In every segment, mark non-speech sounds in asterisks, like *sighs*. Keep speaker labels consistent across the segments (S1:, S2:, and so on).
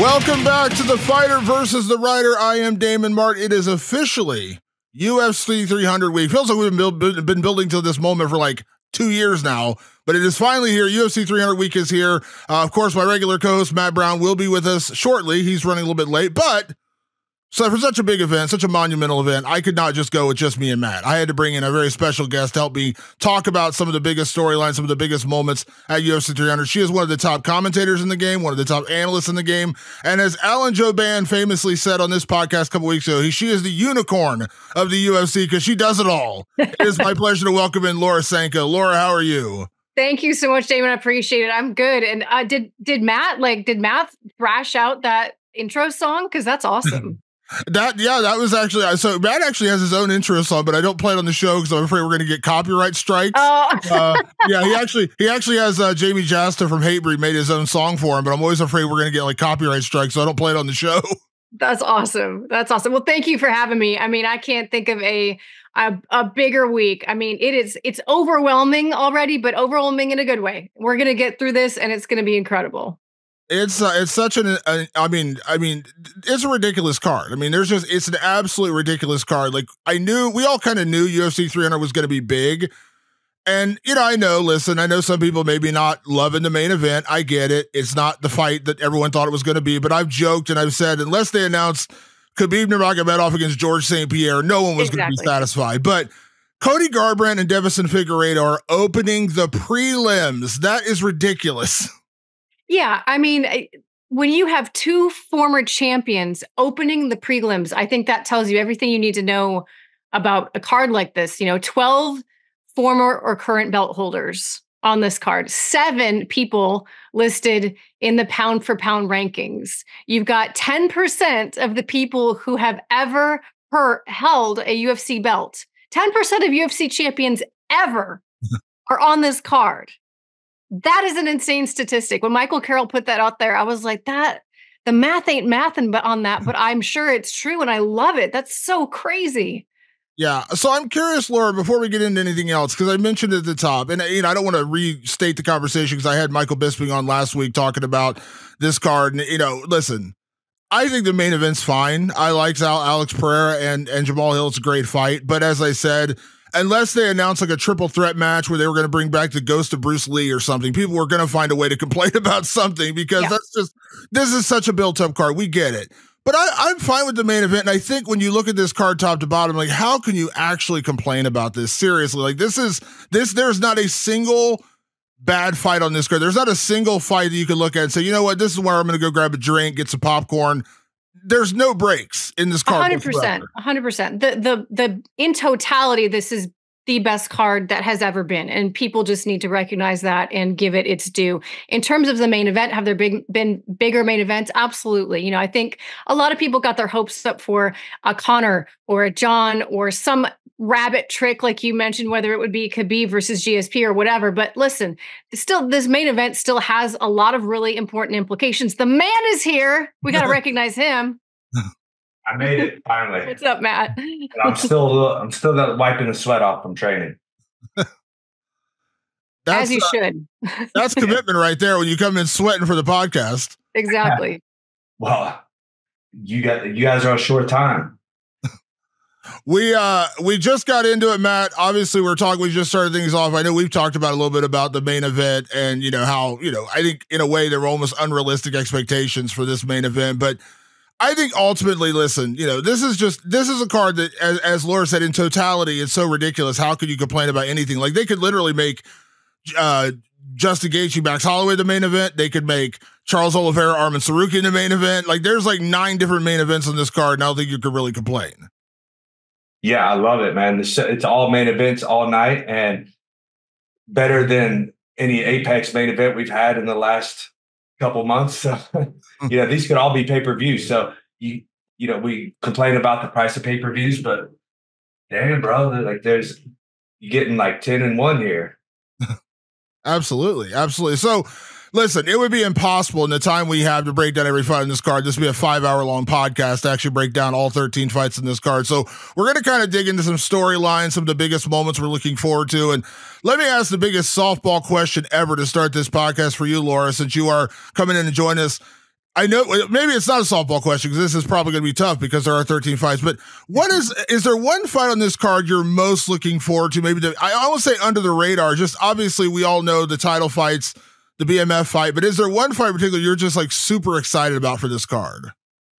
S1: Welcome back to the fighter versus the writer. I am Damon Mart. It is officially UFC 300 week. Feels like we've been, build, been building to this moment for like two years now, but it is finally here. UFC 300 week is here. Uh, of course, my regular co-host Matt Brown will be with us shortly. He's running a little bit late, but so for such a big event, such a monumental event, I could not just go with just me and Matt. I had to bring in a very special guest to help me talk about some of the biggest storylines, some of the biggest moments at UFC 300. She is one of the top commentators in the game, one of the top analysts in the game, and as Alan Jouban famously said on this podcast a couple weeks ago, he, she is the unicorn of the UFC because she does it all. it is my *laughs* pleasure to welcome in Laura Sanko. Laura, how are you?
S2: Thank you so much, Damon. I appreciate it. I'm good. And uh, did did Matt like did Matt thrash out that intro song? Because that's awesome.
S1: That yeah, that was actually I so. Matt actually has his own intro song, but I don't play it on the show because I'm afraid we're going to get copyright strikes. Oh. uh, yeah, he actually he actually has uh, Jamey Jasta from Hatebreed made his own song for him, but I'm always afraid we're going to get like copyright strikes, so I don't play it on the show. *laughs*
S2: That's awesome. That's awesome. Well, thank you for having me. I mean, I can't think of a a, a bigger week. I mean, it is it's overwhelming already, but overwhelming in a good way. We're going to get through this, and it's going to be incredible.
S1: It's uh, it's such an, an I mean I mean it's a ridiculous card. I mean there's just it's an absolute ridiculous card. Like I knew we all kind of knew UFC 300 was going to be big. And you know, I know, listen, I know some people maybe not loving the main event. I get it. It's not the fight that everyone thought it was going to be, but I've joked and I've said unless they announce Khabib Nurmagomedov against George St. Pierre, no one was exactly. going to be satisfied. But Cody Garbrandt and Deiveson Figueiredo are opening the prelims. That is ridiculous. *laughs*
S2: Yeah, I mean, when you have two former champions opening the prelims, I think that tells you everything you need to know about a card like this. You know, 12 former or current belt holders on this card, seven people listed in the pound for pound rankings. You've got 10% of the people who have ever per- held a UFC belt. 10% of UFC champions ever *laughs* are on this card that is an insane statistic. When Michael Carroll put that out there, I was like, that the math ain't math," mathing but on that, but I'm sure it's true and I love it. That's so crazy.
S1: Yeah. So I'm curious, Laura, before we get into anything else, because I mentioned at the top, and you know, I don't want to restate the conversation because I had Michael Bisping on last week talking about this card. And, you know, listen, I think the main event's fine. I like Alex Pereira and, and Jamahal Hill. It's a great fight. But as I said, unless they announce like a triple threat match where they were going to bring back the ghost of Bruce Lee or something, people were going to find a way to complain *laughs* about something because yeah. that's just this is such a built up card. We get it. But I, am fine with the main event. And I think when you look at this card top to bottom, like, how can you actually complain about this? Seriously, like, this is this, there's not a single bad fight on this card. There's not a single fight that you can look at and say, you know what, this is where I'm going to go grab a drink, get some popcorn, there's no breaks in this card.
S2: Hundred percent, hundred percent. The the the in totality, this is the best card that has ever been, and people just need to recognize that and give it its due. In terms of the main event, have there big, been bigger main events? Absolutely. You know, I think a lot of people got their hopes up for a Conor or a John or some rabbit trick, like you mentioned, whether it would be Khabib versus GSP or whatever. But listen, still, this main event still has a lot of really important implications. The man is here. We got to *laughs* recognize him.
S3: I made it finally.
S2: What's up, Matt?
S3: I'm still I'm still wiping the sweat off from training. *laughs*
S2: As you uh, should.
S1: that's commitment right there when you come in sweating for the podcast.
S2: Exactly. *laughs*
S3: well, you got you guys are a short time.
S1: We uh we just got into it, Matt. Obviously, we're talking. We just started things off. I know we've talked about a little bit about the main event, and you know how you know I think in a way there were almost unrealistic expectations for this main event. But I think ultimately, listen, you know, this is just this is a card that, as, as Laura said, in totality, it's so ridiculous. How could you complain about anything? Like they could literally make uh Justin Gaethje, Max Holloway the main event. They could make Charles Oliveira, Arman Tsarukyan the main event. Like there's like nine different main events on this card, and I don't think you could really complain.
S3: Yeah, I love it, man. It's all main events all night and better than any Apex main event we've had in the last couple months. So, hmm. you know, these could all be pay per views. So you, you know, we complain about the price of pay per views, but damn, bro, like there's you getting like ten and one here. *laughs*
S1: absolutely, absolutely. So Listen, it would be impossible in the time we have to break down every fight in this card. This would be a five hour long podcast to actually break down all 13 fights in this card. So we're going to kind of dig into some storylines, some of the biggest moments we're looking forward to. And let me ask the biggest softball question ever to start this podcast for you, Laura, since you are coming in and join us. I know maybe it's not a softball question because this is probably going to be tough because there are 13 fights. But what is is there one fight on this card you're most looking forward to? Maybe the, I won't say under the radar. Just obviously we all know the title fights, the BMF fight. But is there one fight in particular you're just like super excited about for this card?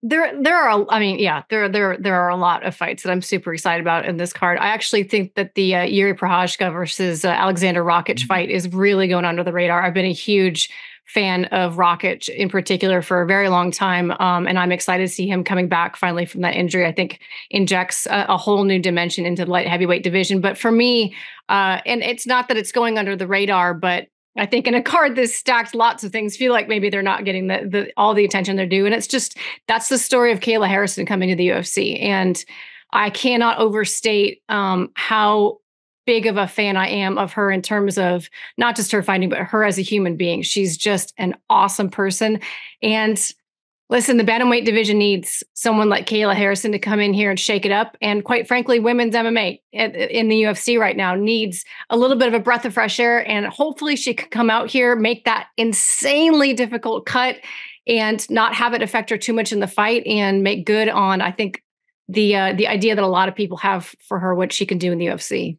S2: There, there are. I mean, yeah, there, there, there are a lot of fights that I'm super excited about in this card. I actually think that the uh, Jiri Prochazka versus uh, Aleksandar Rakic mm-hmm. fight is really going under the radar. I've been a huge fan of Rakic in particular for a very long time. Um, and I'm excited to see him coming back finally from that injury. I think injects a, a whole new dimension into the light heavyweight division. But for me, uh, and it's not that it's going under the radar, but I think in a card this stacked, lots of things feel like maybe they're not getting the, the all the attention they're due. And it's just that's the story of Kayla Harrison coming to the UFC. And I cannot overstate um, how big of a fan I am of her in terms of not just her fighting, but her as a human being. She's just an awesome person. And listen, the bantamweight division needs someone like Kayla Harrison to come in here and shake it up. And quite frankly, women's MMA in the UFC right now needs a little bit of a breath of fresh air. And hopefully she could come out here, make that insanely difficult cut and not have it affect her too much in the fight and make good on, I think, the uh, the idea that a lot of people have for her what she can do in the UFC.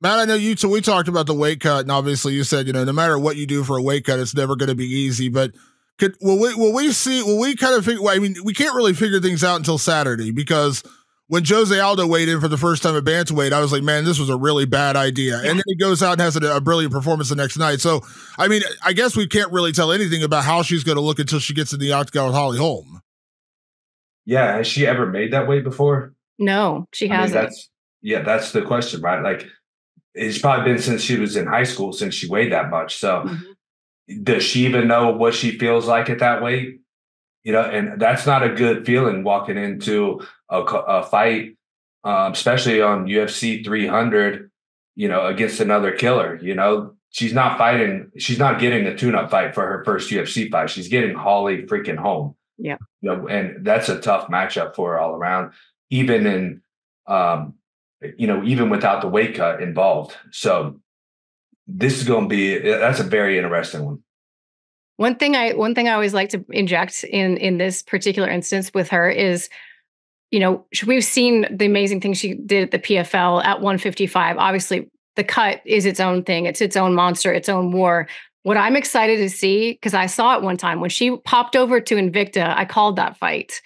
S1: Matt, I know you. So we talked about the weight cut, and obviously you said you know no matter what you do for a weight cut, it's never going to be easy. But could will we will we see? Will we kind of figure? Well, I mean, we can't really figure things out until Saturday because when Jose Aldo weighed in for the first time at bantamweight, I was like, man, this was a really bad idea. Yeah. And then he goes out and has a, a, brilliant performance the next night. So, I mean, I guess we can't really tell anything about how she's going to look until she gets in the octagon with Holly Holm.
S3: Yeah, has she ever made that weight before?
S2: No, she I hasn't. Mean,
S3: that's yeah, that's the question, right? Like it's probably been since she was in high school since she weighed that much. So mm-hmm. Does she even know what she feels like at that weight? You know, and that's not a good feeling walking into a, a fight, um, especially on UFC 300. You know, against another killer. You know, she's not fighting. She's not getting the tune-up fight for her first UFC fight. She's getting Holly freaking Holm.
S2: Yeah.
S3: You know, and that's a tough matchup for her all around. Even in um, you know, even without the weight cut involved. So this is going to be that's a very interesting one.
S2: One thing I one thing I always like to inject in in this particular instance with her is you know, we've seen the amazing things she did at the PFL at 155. Obviously, the cut is its own thing. It's its own monster, its own war. What I'm excited to see, because I saw it one time when she popped over to Invicta, I called that fight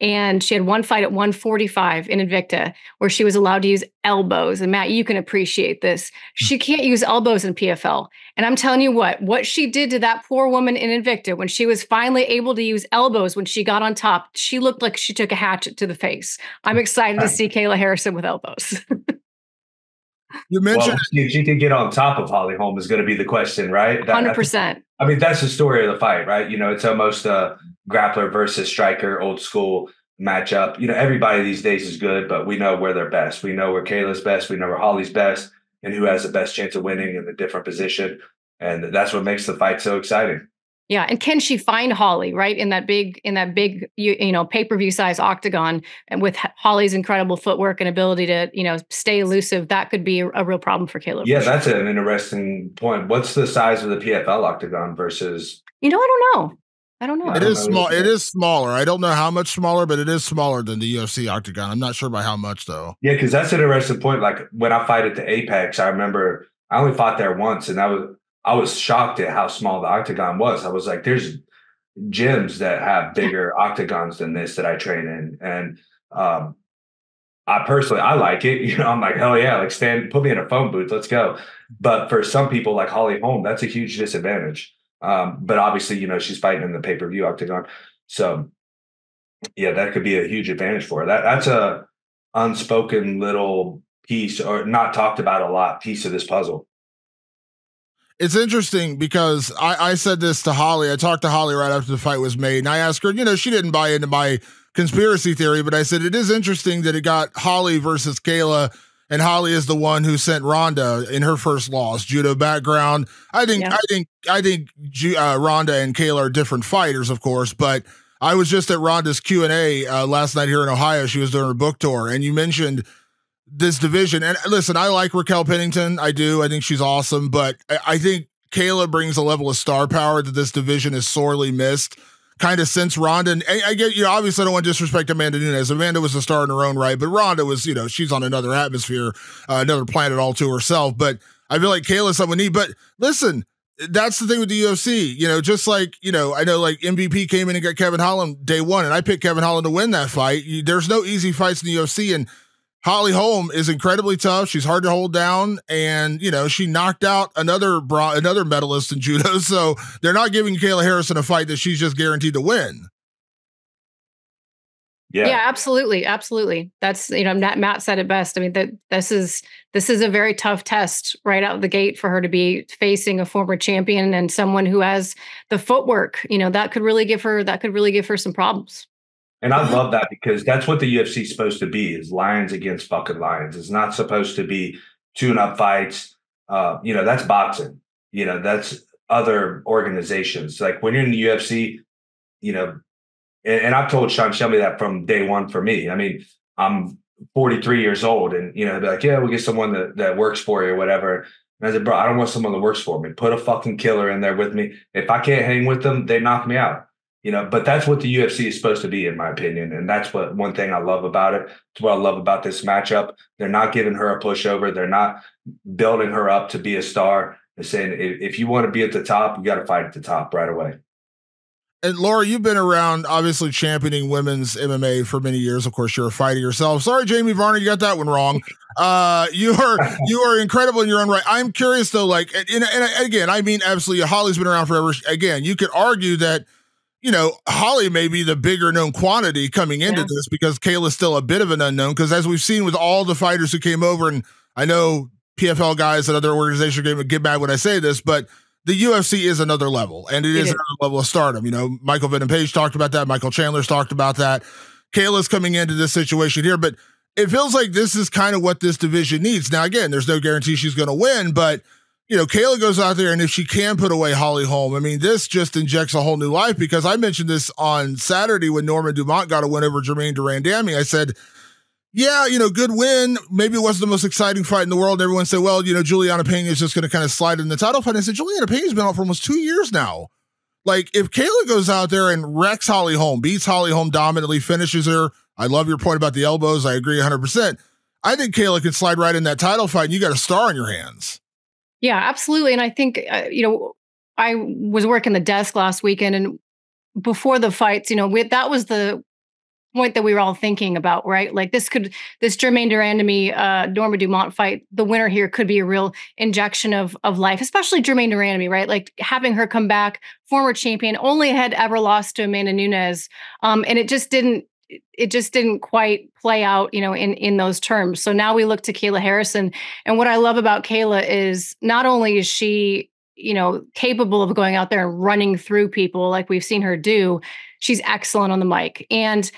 S2: and she had one fight at 145 in Invicta where she was allowed to use elbows. And Matt, you can appreciate this. Hmm. She can't use elbows in PFL. And I'm telling you what, what she did to that poor woman in Invicta when she was finally able to use elbows when she got on top, she looked like she took a hatchet to the face. I'm hmm. excited to see Kayla Harrison with elbows. *laughs*
S3: You mentioned well, if she could get on top of Holly Holm is going to be the question, right?
S2: Hundred percent.
S3: I mean, that's the story of the fight, right? You know, it's almost a grappler versus striker, old school matchup. You know, everybody these days is good, but we know where they're best. We know where Kayla's best. We know where Holly's best, and who has the best chance of winning in a different position. And that's what makes the fight so exciting.
S2: Yeah, and can she find Holly right in that big in that big you, you know pay per view size octagon and with Holly's incredible footwork and ability to you know stay elusive? That could be a, a real problem for Kayla.
S3: Yeah, for that's sure. an interesting point. What's the size of the PFL octagon versus?
S2: You know, I don't know. I don't know.
S1: It is small. It is smaller. I don't know how much smaller, but it is smaller than the UFC octagon. I'm not sure by how much though.
S3: Yeah, because that's an interesting point. Like when I fight at the Apex, I remember I only fought there once, and that was I was shocked at how small the octagon was. I was like, there's gyms that have bigger octagons than this that I train in. And um, I personally, I like it. *laughs* You know, I'm like, hell yeah, like stand, put me in a phone booth, let's go. But for some people like Holly Holm, that's a huge disadvantage. Um, but obviously, you know, she's fighting in the pay per view octagon. So yeah, that could be a huge advantage for her. That that's a unspoken little piece or not talked about a lot piece of this puzzle
S1: it's interesting because I, I said this to Holly. I talked to Holly right after the fight was made, and I asked her, you know, she didn't buy into my conspiracy theory, but I said it is interesting that it got Holly versus Kayla, and Holly is the one who sent Ronda in her first loss, judo background. I think, yeah. I think, I think uh, Ronda and Kayla are different fighters, of course, but I was just at Ronda's Q and A uh, last night here in Ohio. She was doing her book tour, and you mentioned this division. And listen, I like Raquel Pennington. I do. I think she's awesome. But I, I think Kayla brings a level of star power that this division is sorely missed. kind of since Ronda. And I, get, you know, obviously I don't want to disrespect Amanda Nunes. Amanda was a star in her own right, but Ronda was, you know, she's on another atmosphere, uh, another planet all to herself. But I feel like Kayla someone need. But listen, that's the thing with the UFC. You know, just like, you know, I know like MVP came in and got Kevin Holland day one, and I picked Kevin Holland to win that fight. There's no easy fights in the UFC. And Holly Holm is incredibly tough. She's hard to hold down, and you know she knocked out another bra- another medalist in judo. *laughs* So they're not giving Kayla Harrison a fight that she's just guaranteed to win.
S2: Yeah. yeah, absolutely, absolutely. That's you know Matt, Matt said it best. I mean that this is this is a very tough test right out of the gate for her to be facing a former champion and someone who has the footwork. You know that could really give her that could really give her some problems.
S3: And I love that because that's what the UFC is supposed to be is lions against fucking lions. It's not supposed to be tune up fights. Uh, you know, that's boxing. You know, that's other organizations. Like when you're in the UFC, you know, and, and I've told Sean Shelby that from day one for me. I mean, I'm 43 years old and, you know, be like, yeah, we'll get someone that, that works for you or whatever. And I said, bro, I don't want someone that works for me. Put a fucking killer in there with me. If I can't hang with them, they knock me out you know but that's what the ufc is supposed to be in my opinion and that's what one thing i love about it it's what i love about this matchup they're not giving her a pushover they're not building her up to be a star they're saying if you want to be at the top you got to fight at the top right away
S1: and Laura, you've been around obviously championing women's MMA for many years. Of course, you're a fighter yourself. Sorry, Jamie Varner, you got that one wrong. *laughs* Uh, you are *laughs* you are incredible in your own right. I'm curious though, like, and, and again, I mean, absolutely, Holly's been around forever. Again, you could argue that you know, Holly may be the bigger known quantity coming into yeah. this because Kayla's still a bit of an unknown. Because as we've seen with all the fighters who came over, and I know PFL guys and other organizations are going to get mad when I say this, but the UFC is another level, and it, it is, is, another level of stardom. You know, Michael Venom Page talked about that. Michael Chandler's talked about that. Kayla's coming into this situation here, but it feels like this is kind of what this division needs. Now, again, there's no guarantee she's going to win, but – you know, Kayla goes out there, and if she can put away Holly Holm, I mean, this just injects a whole new life because I mentioned this on Saturday when Norma Dumont got a win over Germaine de Randamie. I said, yeah, you know, good win. Maybe it wasn't the most exciting fight in the world. Everyone said, well, you know, Juliana Pena is just going to kind of slide in the title fight. I said, Juliana Pena's been out for almost two years now. Like, if Kayla goes out there and wrecks Holly Holm, beats Holly Holm dominantly, finishes her, I love your point about the elbows. I agree 100%. I think Kayla can slide right in that title fight, and you got a star on your hands.
S2: Yeah, absolutely. And I think, uh, you know, I was working the desk last weekend and before the fights, you know, we, that was the point that we were all thinking about, right? Like this could, this Germaine de Randamie, uh, Norma Dumont fight, the winner here could be a real injection of of life, especially Germaine de Randamie, right? Like having her come back, former champion, only had ever lost to Amanda Nunes. Um, and it just didn't, it just didn't quite play out, you know, in in those terms. So now we look to Kayla Harrison, and what I love about Kayla is not only is she, you know, capable of going out there and running through people like we've seen her do, she's excellent on the mic, and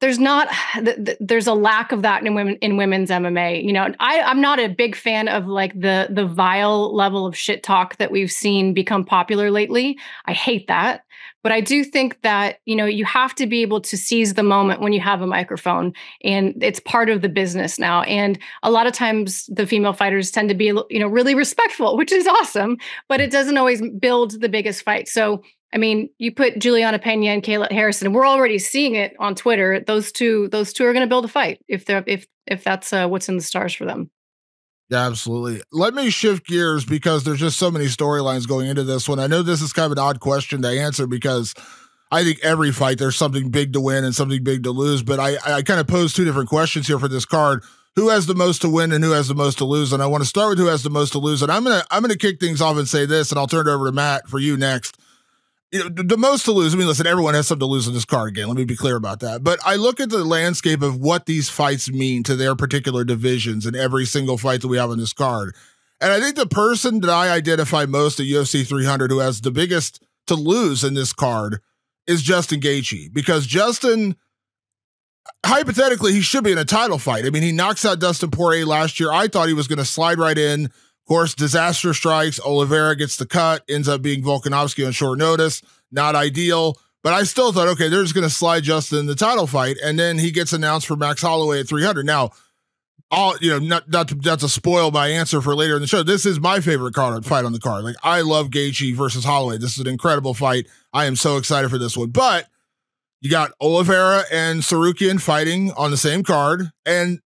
S2: there's not *sighs* there's a lack of that in women in women's MMA. You know, I I'm not a big fan of like the the vile level of shit talk that we've seen become popular lately. I hate that. But I do think that, you know, you have to be able to seize the moment when you have a microphone and it's part of the business now. And a lot of times the female fighters tend to be, you know, really respectful, which is awesome, but it doesn't always build the biggest fight. So I mean, you put Juliana Pena and Kayla Harrison. And we're already seeing it on Twitter. Those two, those two are going to build a fight if they're if if that's uh, what's in the stars for them.
S1: Yeah, absolutely. Let me shift gears because there's just so many storylines going into this one. I know this is kind of an odd question to answer because I think every fight there's something big to win and something big to lose. But I, I kind of pose two different questions here for this card. Who has the most to win and who has the most to lose? And I want to start with who has the most to lose. And I'm gonna I'm gonna kick things off and say this, and I'll turn it over to Matt for you next you know, the most to lose. I mean, listen, everyone has something to lose in this card game. Let me be clear about that. But I look at the landscape of what these fights mean to their particular divisions in every single fight that we have on this card. And I think the person that I identify most at UFC 300 who has the biggest to lose in this card is Justin Gaethje because Justin, hypothetically, he should be in a title fight. I mean, he knocks out Dustin Poirier last year. I thought he was going to slide right in course, disaster strikes. Oliveira gets the cut, ends up being Volkanovski on short notice. Not ideal. But I still thought, okay, they're just going to slide Justin in the title fight. And then he gets announced for Max Holloway at 300. Now, I'll you know not not to, not to spoil my answer for later in the show. This is my favorite card fight on the card. Like I love Gaethje versus Holloway. This is an incredible fight. I am so excited for this one. But you got Oliveira and Tsarukyan fighting on the same card, and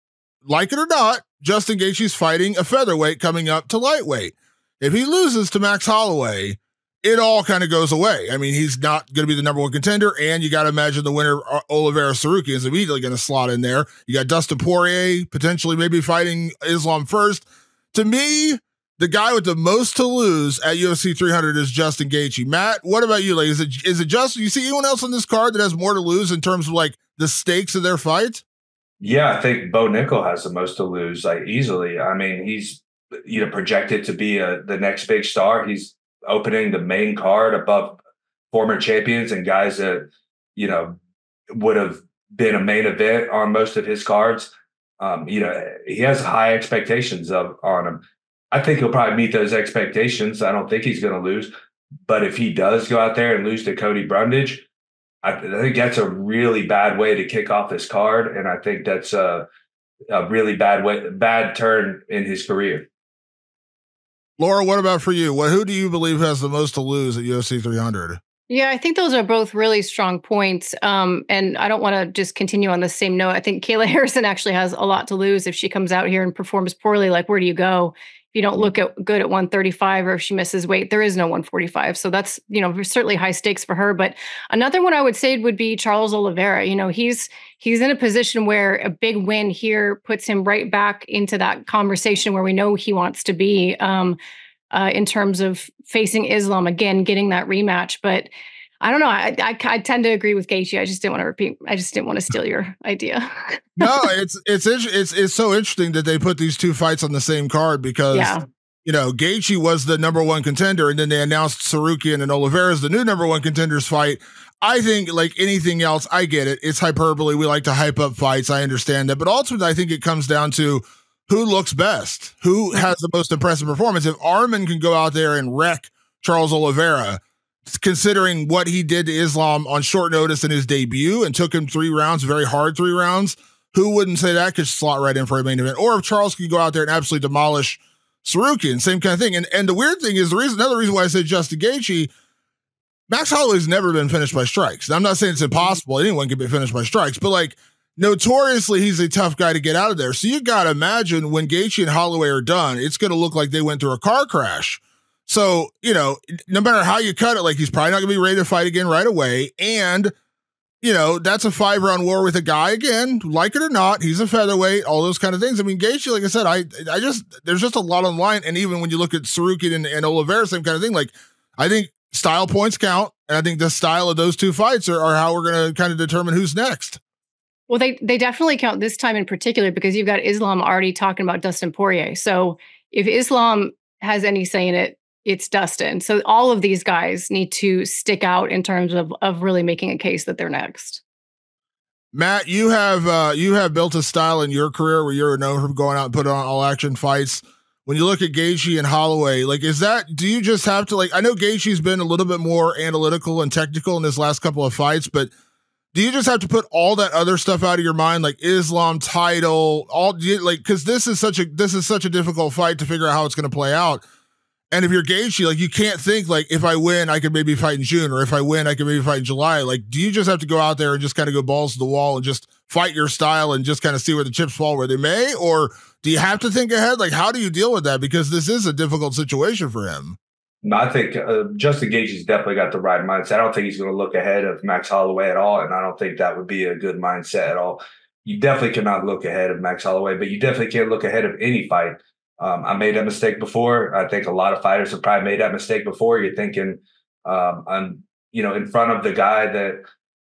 S1: like it or not, Justin Gaethje's fighting a featherweight coming up to lightweight. If he loses to Max Holloway, it all kind of goes away. I mean, he's not going to be the number one contender, and you got to imagine the winner, uh, Oliveira Tsarukyan, is immediately going to slot in there. You got Dustin Poirier potentially maybe fighting Islam first. To me, the guy with the most to lose at UFC 300 is Justin Gaethje. Matt, what about you? Like, is it is it just you see anyone else on this card that has more to lose in terms of like the stakes of their fight?
S3: Yeah, I think Bo Nickal has the most to lose, like easily. I mean, he's you know projected to be a, the next big star. He's opening the main card above former champions and guys that you know would have been a main event on most of his cards. Um, you know, he has high expectations of on him. I think he'll probably meet those expectations. I don't think he's going to lose, but if he does go out there and lose to Cody Brundage, I, I think that's a really bad way to kick off this card, and I think that's a, a really bad way, bad turn in his career.
S1: Laura, what about for you? What who do you believe has the most to lose at UFC 300?
S2: Yeah, I think those are both really strong points. Um, and I don't want to just continue on the same note. I think Kayla *laughs* Harrison actually has a lot to lose if she comes out here and performs poorly. Like, where do you go? If you don't look at good at 135 or if she misses weight, there is no 145. So that's, you know, certainly high stakes for her. But another one I would say would be Charles Oliveira. You know, he's he's in a position where a big win here puts him right back into that conversation where we know he wants to be. Um, uh, in terms of facing Islam again, getting that rematch. But I don't know. I, I, I tend to agree with Gaethje. I just didn't want to repeat. I just didn't want to steal your *laughs* idea.
S1: no, it's it's it's it's so interesting that they put these two fights on the same card because yeah. you know Gaethje was the number one contender, and then they announced Tsarukyan and Oliveira as the new number one contenders fight. I think like anything else, I get it. It's hyperbole. We like to hype up fights. I understand that, but ultimately, I think it comes down to who looks best, who mm-hmm. has the most impressive performance. If Arman can go out there and wreck Charles Oliveira, considering what he did to Islam on short notice in his debut and took him three rounds, very hard three rounds, who wouldn't say that could slot right in for a main event? Or if Charles could go out there and absolutely demolish Tsarukyan, same kind of thing. And and the weird thing is the reason another reason why I said Justin Gaethje, Max Holloway's never been finished by strikes. I'm not saying it's impossible; mm-hmm. anyone can be finished by strikes, but like notoriously he's a tough guy to get out of there. So you got to imagine when Gaethje and Holloway are done, it's going to look like they went through a car crash. So, you know, no matter how you cut it, like he's probably not going to be ready to fight again right away. And, you know, that's a five round war with a guy again, like it or not. He's a featherweight, all those kind of things. I mean, Gaethje, like I said, I, I just, there's just a lot on the line. And even when you look at Tsarukyan and, and Oliveira, same kind of thing. Like, I think style points count. And I think the style of those two fights are, are how we're going to kind of determine who's next.
S2: Well, they they definitely count this time in particular because you've got Islam already talking about Dustin Poirier. So if Islam has any say in it, it's Dustin. So all of these guys need to stick out in terms of of really making a case that they're next.
S1: Matt, you have uh, you have built a style in your career where you're known for going out and putting on all action fights. When you look at Gaethje and Holloway, like is that do you just have to like I know Gaethje's been a little bit more analytical and technical in his last couple of fights, but do you just have to put all that other stuff out of your mind like islam title all like because this is such a this is such a difficult fight to figure out how it's going to play out and if you're Gaethje, like you can't think like if I win, I could maybe fight in June, or if I win, I could maybe fight in July. Like, do you just have to go out there and just kind of go balls to the wall and just fight your style and just kind of see where the chips fall where they may, or do you have to think ahead? Like, how do you deal with that? Because this is a difficult situation for him.
S3: I think uh, Justin Gaethje's definitely got the right mindset. I don't think he's going to look ahead of Max Holloway at all, and I don't think that would be a good mindset at all. You definitely cannot look ahead of Max Holloway, but you definitely can't look ahead of any fight. Um, I made that mistake before. I think a lot of fighters have probably made that mistake before. You're thinking, um, I'm, you know, in front of the guy that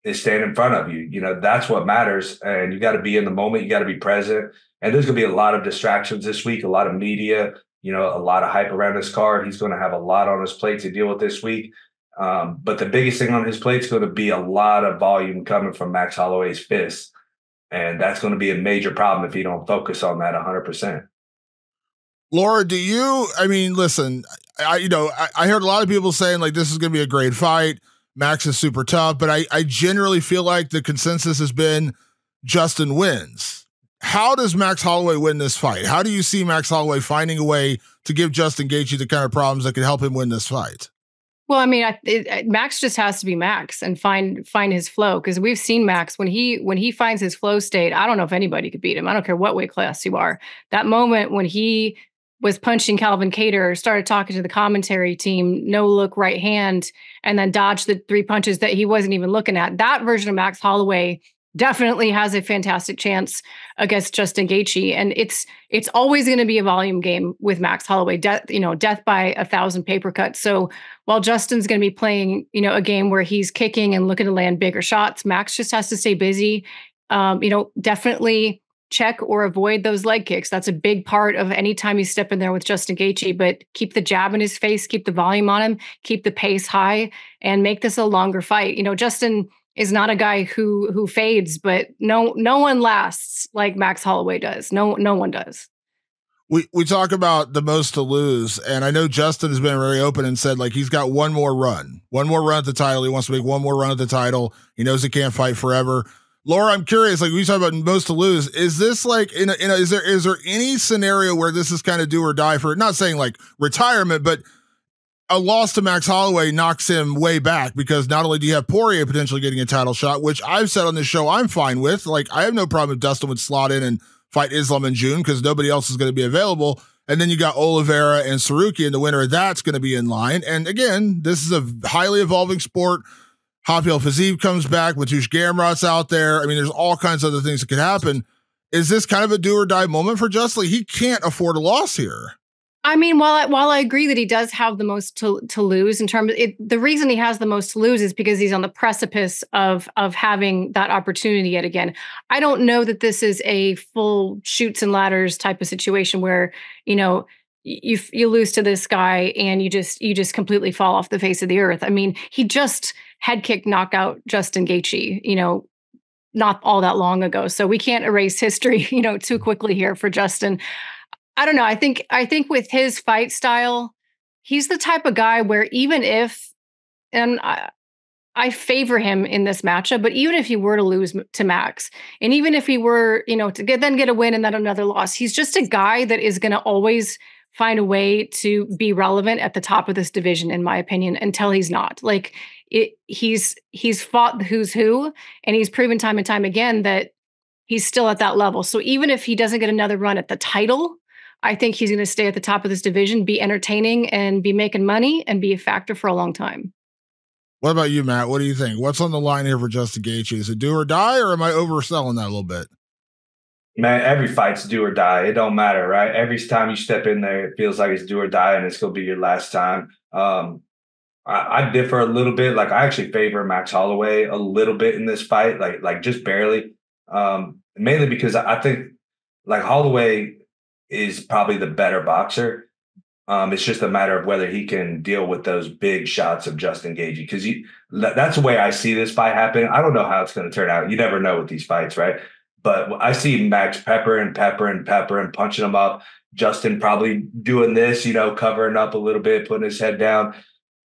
S3: is standing in front of you. You know, that's what matters, and you got to be in the moment. You got to be present. And there's going to be a lot of distractions this week, a lot of media, you know, a lot of hype around his card. He's going to have a lot on his plate to deal with this week. Um, but the biggest thing on his plate is going to be a lot of volume coming from Max Holloway's fist. And that's going to be a major problem if you don't focus on that 100%.
S1: Laura, do you, I mean, listen, I, you know, I, I heard a lot of people saying like this is going to be a great fight. Max is super tough, but I, I generally feel like the consensus has been Justin wins. how does Max Holloway win this fight? How do you see Max Holloway finding a way to give Justin Gaethje the kind of problems that could help him win this fight?
S2: Well, I mean, I, it, Max just has to be Max and find find his flow because we've seen Max when he when he finds his flow state. I don't know if anybody could beat him. I don't care what weight class you are. That moment when he was punching Calvin Kattar, started talking to the commentary team, no look right hand, and then dodged the three punches that he wasn't even looking at. That version of Max Holloway definitely has a fantastic chance against Justin Gaethje, and it's it's always going to be a volume game with Max Holloway. Death, you know, death by a thousand paper cuts. So while Justin's going to be playing, you know, a game where he's kicking and looking to land bigger shots, Max just has to stay busy. Um, you know, definitely check or avoid those leg kicks. That's a big part of any time you step in there with Justin Gaethje. But keep the jab in his face, keep the volume on him, keep the pace high, and make this a longer fight. You know, Justin is not a guy who who fades, but no no one lasts like Max Holloway does. No no one does.
S1: We we talk about the most to lose, and I know Justin has been very open and said like he's got one more run, one more run at the title. He wants to make one more run at the title. He knows he can't fight forever. Laura, I'm curious. Like we talk about most to lose, is this like in a, in a, is there is there any scenario where this is kind of do or die for? Not saying like retirement, but a loss to Max Holloway knocks him way back because not only do you have Poirier potentially getting a title shot, which I've said on this show I'm fine with. Like I have no problem if Dustin would slot in and fight Islam in June because nobody else is going to be available. And then you got Oliveira and Tsarukyan, and the winner of that's going to be in line. And again, this is a highly evolving sport. Rafael Fiziev comes back, Mateusz Gamrot's out there. I mean, there's all kinds of other things that could happen. Is this kind of a do or die moment for Justin? He can't afford a loss here.
S2: I mean, while I, while I agree that he does have the most to, to lose in terms of it, the reason he has the most to lose is because he's on the precipice of of having that opportunity yet again. I don't know that this is a full Chutes and Ladders type of situation where you know you you lose to this guy and you just you just completely fall off the face of the earth. I mean, he just head kick knockout Justin Gaethje, you know, not all that long ago. So we can't erase history, *laughs* you know, too quickly here for Justin. I don't know. I think I think with his fight style, he's the type of guy where even if and I, I favor him in this matchup, but even if he were to lose to Max, and even if he were, you know, to get then get a win and then another loss, he's just a guy that is going to always find a way to be relevant at the top of this division, in my opinion, until he's not. Like it, he's he's fought the who's who, and he's proven time and time again that he's still at that level. So even if he doesn't get another run at the title, I think he's going to stay at the top of this division, be entertaining, and be making money, and be a factor for a long time.
S1: What about you, Matt? What do you think? What's on the line here for Justin Gaethje? Is it do or die, or am I overselling that a little bit?
S3: Man, every fight's do or die. It don't matter, right? Every time you step in there, it feels like it's do or die, and it's gonna be your last time. Um, I, I differ a little bit. Like I actually favor Max Holloway a little bit in this fight, like like just barely. Um, mainly because I think like Holloway is probably the better boxer. Um, it's just a matter of whether he can deal with those big shots of Justin Gaethje because you that's the way I see this fight happen. I don't know how it's going to turn out. You never know with these fights, right? But I see Max Pepper and Pepper and Pepper and punching him up. Justin probably doing this, you know, covering up a little bit, putting his head down,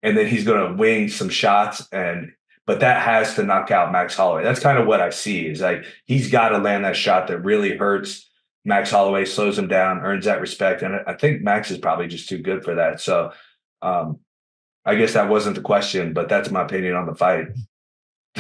S3: and then he's going to wing some shots. And but that has to knock out Max Holloway. That's kind of what I see. Is like he's got to land that shot that really hurts Max Holloway slows him down, earns that respect, and I think Max is probably just too good for that. So, um, I guess that wasn't the question, but that's my opinion on the fight. *laughs*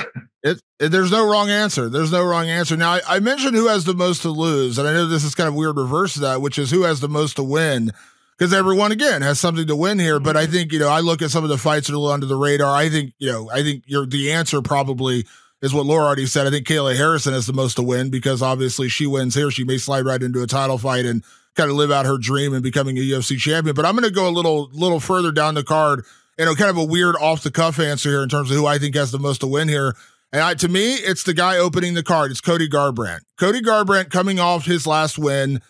S1: It, there's no wrong answer. There's no wrong answer. Now, I, I, mentioned who has the most to lose, and I know this is kind of weird reverse of that, which is who has the most to win, because everyone again has something to win here. But I mm-hmm. think you know, I look at some of the fights that are under the radar. I think you know, I think you're the answer probably is what Laura already said. I think Kayla Harrison has the most to win because obviously she wins here. She may slide right into a title fight and kind of live out her dream and becoming a UFC champion. But I'm going to go a little little further down the card and a kind of a weird off the cuff answer here in terms of who I think has the most to win here. And I, to me, it's the guy opening the card. It's Cody Garbrandt. Cody Garbrandt coming off his last win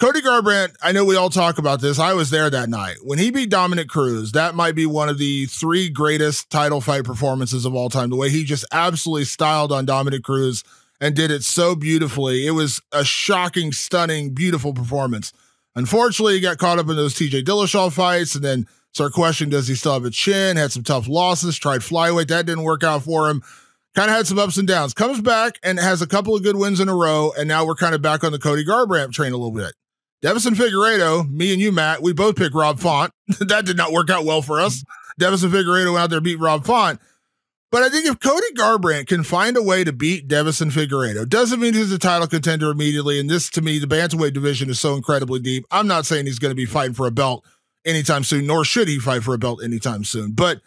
S1: Cody Garbrandt, I know we all talk about this. I was there that night. When he beat Dominick Cruz, that might be one of the three greatest title fight performances of all time. The way he just absolutely styled on Dominick Cruz and did it so beautifully. It was a shocking, stunning, beautiful performance. Unfortunately, he got caught up in those TJ Dillashaw fights and then started questioning does he still have a chin? Had some tough losses, tried flyweight. That didn't work out for him kind of had some ups and downs. Comes back and has a couple of good wins in a row, and now we're kind of back on the Cody Garbrandt train a little bit. Deiveson Figueiredo, me and you, Matt, we both picked Rob Font. *laughs* that did not work out well for us. Deiveson Figueiredo went out there beat Rob Font. But I think if Cody Garbrandt can find a way to beat Deiveson Figueiredo, doesn't mean he's a title contender immediately. And this, to me, the bantamweight division is so incredibly deep. I'm not saying he's going to be fighting for a belt anytime soon, nor should he fight for a belt anytime soon. But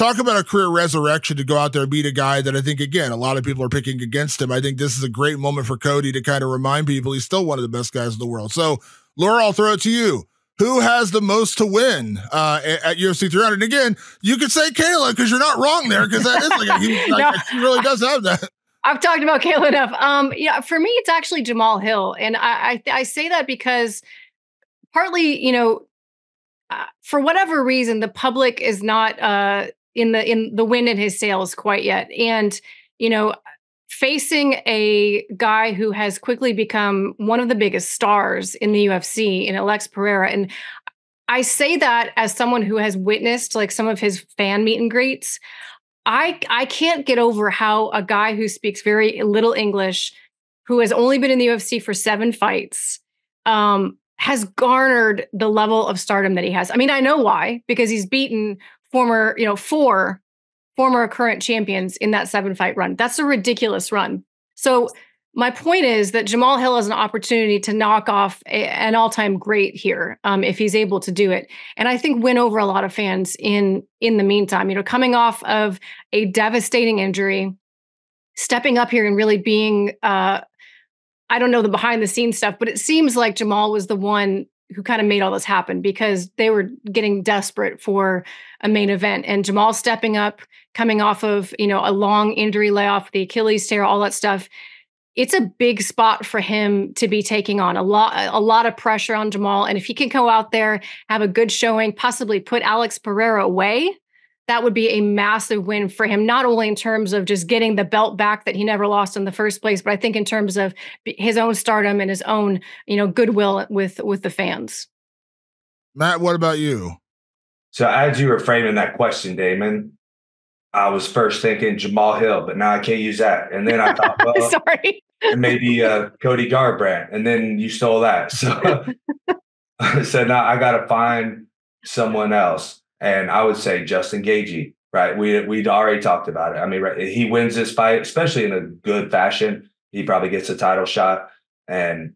S1: talk about a career resurrection to go out there and beat a guy that I think, again, a lot of people are picking against him. I think this is a great moment for Cody to kind of remind people he's still one of the best guys in the world. So, Laura, I'll throw it to you. Who has the most to win uh, at UFC 300? And again, you could say Kayla because you're not wrong there because that is like, a, he, like *laughs* no. he really does have that.
S2: I've talked about Kayla enough. Um, yeah, for me, it's actually Jamahal Hill, and I, I, I say that because partly, you know, uh, for whatever reason, the public is not uh, in the in the wind in his sails quite yet, and you know, facing a guy who has quickly become one of the biggest stars in the UFC in Alex Pereira. And I say that as someone who has witnessed like some of his fan meet and greets. I I can't get over how a guy who speaks very little English, who has only been in the UFC for seven fights, um, has garnered the level of stardom that he has. I mean, I know why, because he's beaten former, you know, four former current champions in that seven fight run. That's a ridiculous run. So my point is that Jamahal Hill has an opportunity to knock off a, an all-time great here um, if he's able to do it, and I think win over a lot of fans in in the meantime. You know, coming off of a devastating injury, stepping up here and really being uh, I don't know the behind the scenes stuff, but it seems like Jamahal was the one who kind of made all this happen because they were getting desperate for a main event and Jamahal stepping up coming off of you know a long injury layoff the Achilles tear all that stuff it's a big spot for him to be taking on a lot a lot of pressure on Jamahal and if he can go out there have a good showing possibly put Alex Pereira away that would be a massive win for him, not only in terms of just getting the belt back that he never lost in the first place, but I think in terms of his own stardom and his own, you know, goodwill with with the fans.
S1: Matt, what about you?
S3: So as you were framing that question, Damon, I was first thinking Jamahal Hill, but now I can't use that. And then I thought, *laughs* well, sorry, maybe uh, Cody Garbrandt, and then you stole that. So, *laughs* so now I got to find someone else and I would say Justin Gaethje. Right, we we'd already talked about it. I mean, right, he wins this fight, especially in a good fashion. He probably gets a title shot, and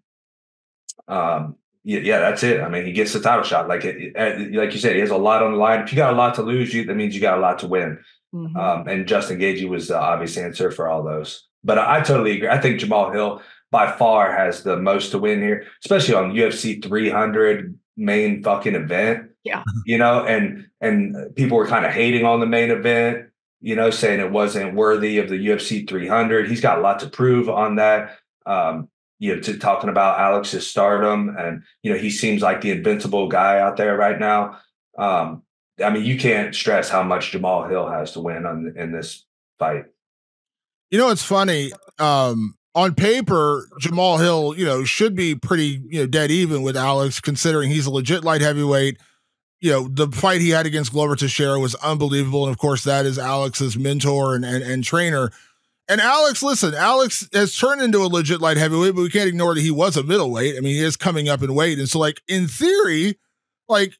S3: um, yeah, that's it. I mean, he gets the title shot. Like it, like you said, he has a lot on the line. If you got a lot to lose, you that means you got a lot to win. Mm-hmm. Um, and Justin Gaethje was the obvious answer for all those. But I, I, totally agree. I think Jamahal Hill by far has the most to win here, especially on UFC 300 main fucking event.
S2: Yeah.
S3: You know, and and people were kind of hating on the main event, you know, saying it wasn't worthy of the UFC 300. He's got a lot to prove on that. Um, you know, to talking about Alex's stardom, and you know, he seems like the invincible guy out there right now. Um, I mean, you can't stress how much Jamahal Hill has to win on in this fight.
S1: You know, it's funny. Um, on paper, Jamahal Hill, you know, should be pretty, you know, dead even with Alex, considering he's a legit light heavyweight. You know, the fight he had against Glover Teixeira was unbelievable. And of course, that is Alex's mentor and, and, and trainer. And Alex, listen, Alex has turned into a legit light heavyweight, but we can't ignore that he was a middleweight. I mean, he is coming up in weight. And so, like, in theory, like,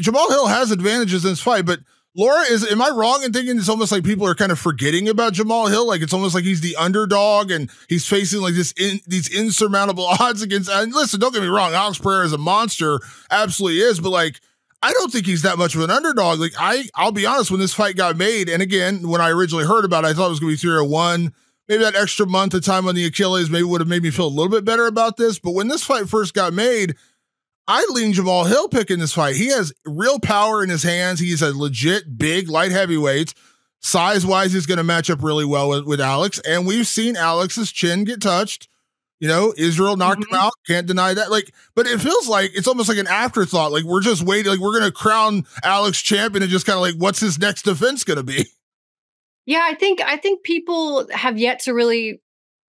S1: Jamahal Hill has advantages in this fight, but Laura, is am I wrong in thinking it's almost like people are kind of forgetting about Jamahal Hill? Like it's almost like he's the underdog and he's facing like this in, these insurmountable *laughs* odds against. And listen, don't get me wrong, Alex Pereira is a monster, absolutely is, but like I don't think he's that much of an underdog. Like I, I'll be honest, when this fight got made, and again, when I originally heard about it, I thought it was going to be three or one. Maybe that extra month of time on the Achilles maybe would have made me feel a little bit better about this. But when this fight first got made, I lean Jamahal Hill picking this fight. He has real power in his hands. He's a legit big light heavyweight. Size wise, he's going to match up really well with, with Alex. And we've seen Alex's chin get touched. You know, Israel knocked mm-hmm. him out. Can't deny that. Like, but it feels like it's almost like an afterthought. Like we're just waiting. Like we're going to crown Alex champion and just kind of like, what's his next defense going to be? *laughs*
S2: Yeah, I think I think people have yet to really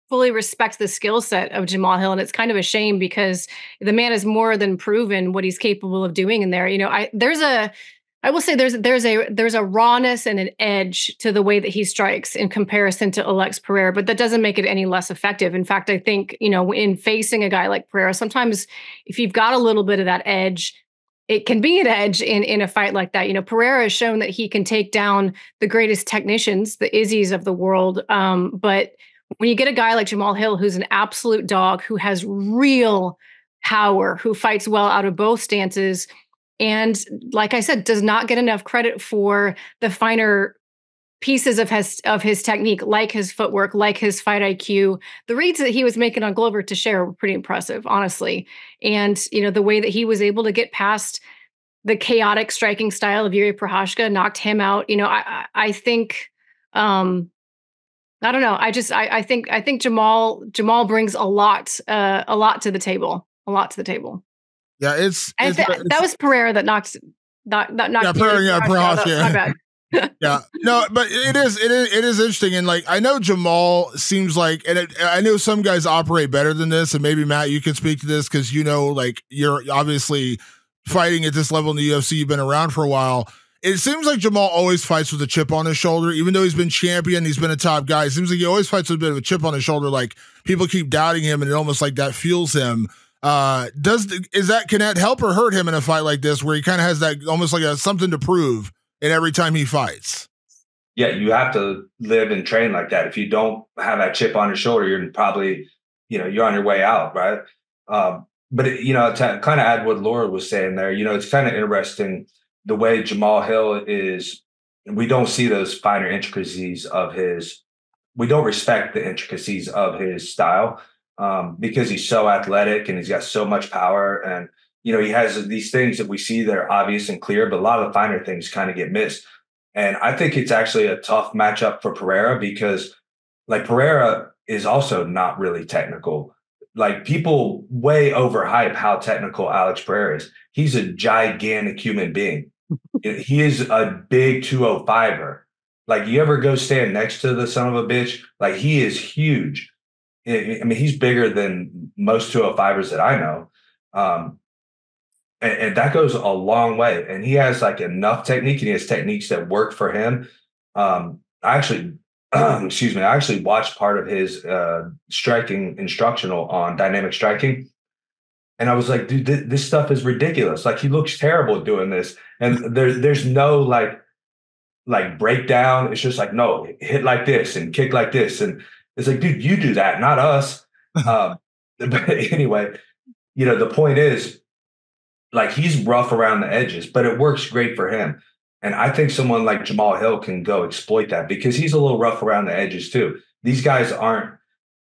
S2: fully respect the skill set of Jamahal Hill. And it's kind of a shame because the man has more than proven what he's capable of doing in there. You know, I there's a I will say there's there's a there's a rawness and an edge to the way that he strikes in comparison to Alex Pereira, but that doesn't make it any less effective. In fact, I think you know in facing a guy like Pereira, sometimes if you've got a little bit of that edge, it can be an edge in in a fight like that. You know, Pereira has shown that he can take down the greatest technicians, the Izzy's of the world. Um, but when you get a guy like Jamahal Hill, who's an absolute dog, who has real power, who fights well out of both stances and like I said, does not get enough credit for the finer pieces of his of his technique, like his footwork, like his fight IQ. The reads that he was making on Glover Teixeira were pretty impressive, honestly. And you know the way that he was able to get past the chaotic striking style of Jiri Prochazka knocked him out. You know, I I think um I don't know. I just I, I think I think Jamahal Jamahal brings a lot uh a lot to the table. A lot to the table.
S1: Yeah, it's, it's,
S2: th-
S1: it's
S2: that was Pereira that knocks that that knocked.
S1: Yeah, Pereira, yeah, Pereira,
S2: yeah. *laughs*
S1: Yeah, no, but it is it is it is interesting, and like I know Jamahal seems like, and it, I know some guys operate better than this, and maybe Matt, you can speak to this because you know, like you're obviously fighting at this level in the UFC, you've been around for a while. It seems like Jamahal always fights with a chip on his shoulder, even though he's been champion, he's been a top guy. It seems like he always fights with a bit of a chip on his shoulder, like people keep doubting him, and it almost like that fuels him. Uh, does is that can that help or hurt him in a fight like this, where he kind of has that almost like a something to prove in every time he fights?
S3: Yeah, you have to live and train like that. If you don't have that chip on your shoulder, you're probably, you know, you're on your way out, right? Um, but it, you know, to kind of add what Laura was saying there, you know, it's kind of interesting the way Jamahal Hill is. We don't see those finer intricacies of his. We don't respect the intricacies of his style um, because he's so athletic and he's got so much power. And, you know, he has these things that we see that are obvious and clear, but a lot of the finer things kind of get missed. And I think it's actually a tough matchup for Pereira because, like, Pereira is also not really technical. Like, people way overhype how technical Alex Pereira is. He's a gigantic human being. *laughs* he is a big 205er. Like, you ever go stand next to the son of a bitch? Like, he is huge I mean, he's bigger than most 205ers that I know. Um, and, and, that goes a long way. And he has like enough technique and he has techniques that work for him. Um, I actually, *clears throat* excuse me, I actually watched part of his uh, striking instructional on dynamic striking. And I was like, dude, th- this stuff is ridiculous. Like he looks terrible doing this. And there's there's no like like breakdown. It's just like, no, hit like this and kick like this. And it's like, dude, you do that, not us. *laughs* um, *laughs* but anyway, you know, the point is, like, he's rough around the edges, but it works great for him. And I think someone like Jamahal Hill can go exploit that because he's a little rough around the edges too. These guys aren't,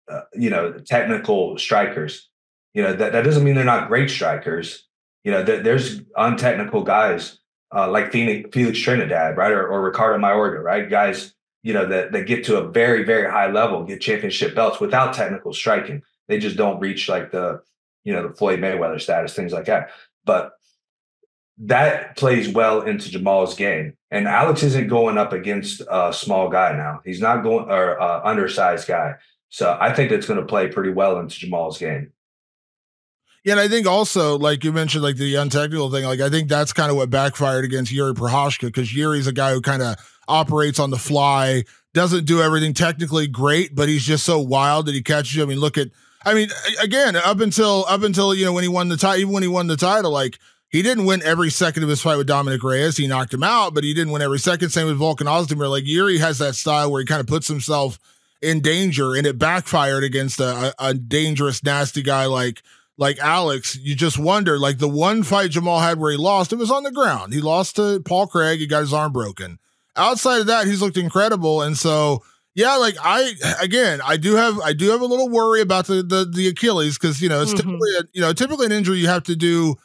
S3: uh, you know, technical strikers. You know, that, that doesn't mean they're not great strikers. You know, th- there's untechnical guys uh, like Felix, Felix Trinidad, right? Or, or Ricardo Mayorga, right? Guys you know, that, that get to a very, very high level, get championship belts without technical striking. They just don't reach like the, you know, the Floyd Mayweather status, things like that. But that plays well into Jamahal's game. And Alex isn't going up against a small guy now. He's not going or uh, undersized guy. So I think that's going to play pretty well into Jamahal's game.
S1: Yeah, and I think also, like you mentioned, like the untechnical thing, like I think that's kind of what backfired against Jiri Prochazka because Yuri's a guy who kind of operates on the fly, doesn't do everything technically great, but he's just so wild that he catches you. I mean, look at, I mean, again, up until up until you know when he won the title, even when he won the title, like he didn't win every second of his fight with Dominick Reyes. He knocked him out, but he didn't win every second. Same with Volkan Oezdemir. Like Jiri has that style where he kind of puts himself in danger, and it backfired against a, a, a dangerous, nasty guy like like Alex, you just wonder. Like the one fight Jamahal had where he lost, it was on the ground. He lost to Paul Craig. He got his arm broken outside of that, he's looked incredible. And so, yeah, like I again, I do have I do have a little worry about the the, the Achilles because you know it's mm-hmm. typically a, you know typically an injury you have to do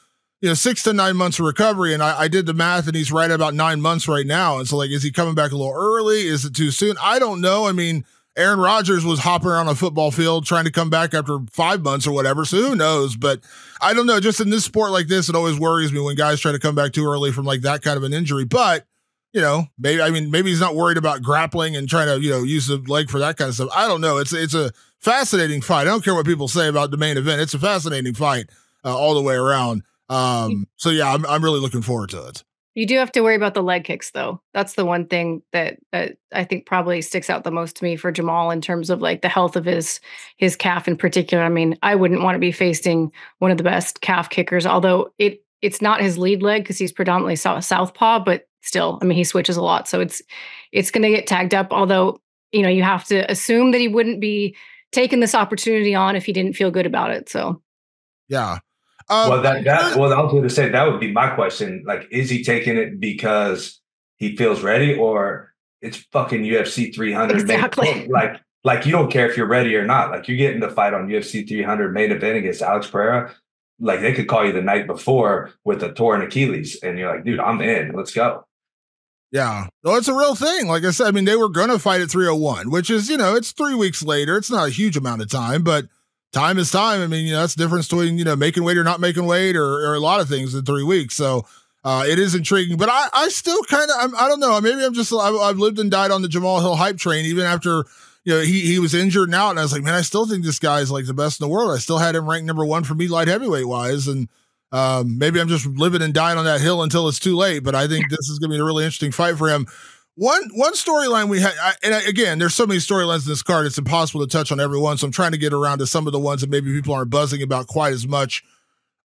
S1: you know six to nine months of recovery, and I, I did the math, and he's right about nine months right now. And so, like, is he coming back a little early? Is it too soon? I don't know. I mean. Aaron Rodgers was hopping around a football field trying to come back after five months or whatever. So who knows? But I don't know. Just in this sport like this, it always worries me when guys try to come back too early from like that kind of an injury. But you know, maybe I mean maybe he's not worried about grappling and trying to you know use the leg for that kind of stuff. I don't know. It's it's a fascinating fight. I don't care what people say about the main event. It's a fascinating fight uh, all the way around. Um, so yeah, I'm I'm really looking forward to it.
S2: You do have to worry about the leg kicks, though. That's the one thing that, that I think probably sticks out the most to me for Jamahal in terms of like the health of his his calf in particular. I mean, I wouldn't want to be facing one of the best calf kickers, although it it's not his lead leg because he's predominantly southpaw, but still, I mean, he switches a lot, so it's it's going to get tagged up. Although you know, you have to assume that he wouldn't be taking this opportunity on if he didn't feel good about it. So,
S1: yeah.
S3: Um, well, that that well, I was going to say that would be my question. Like, is he taking it because he feels ready, or it's fucking UFC 300?
S2: Exactly.
S3: Like, like you don't care if you're ready or not. Like, you're getting the fight on UFC 300 main event against Alex Pereira. Like, they could call you the night before with a torn Achilles, and you're like, dude, I'm in. Let's go.
S1: Yeah. Well, it's a real thing. Like I said, I mean, they were going to fight at 301, which is, you know, it's three weeks later. It's not a huge amount of time, but time is time. I mean, you know, that's the difference between, you know, making weight or not making weight or, or a lot of things in three weeks. So uh, it is intriguing, but I, I still kind of, I don't know. Maybe I'm just, I've, I've, lived and died on the Jamahal Hill hype train, even after, you know, he, he was injured and out. And I was like, man, I still think this guy is like the best in the world. I still had him ranked number one for me light heavyweight wise. And, um, maybe I'm just living and dying on that hill until it's too late, but I think this is going to be a really interesting fight for him. One one storyline we had, I, and I, again, there's so many storylines in this card, it's impossible to touch on every one. So I'm trying to get around to some of the ones that maybe people aren't buzzing about quite as much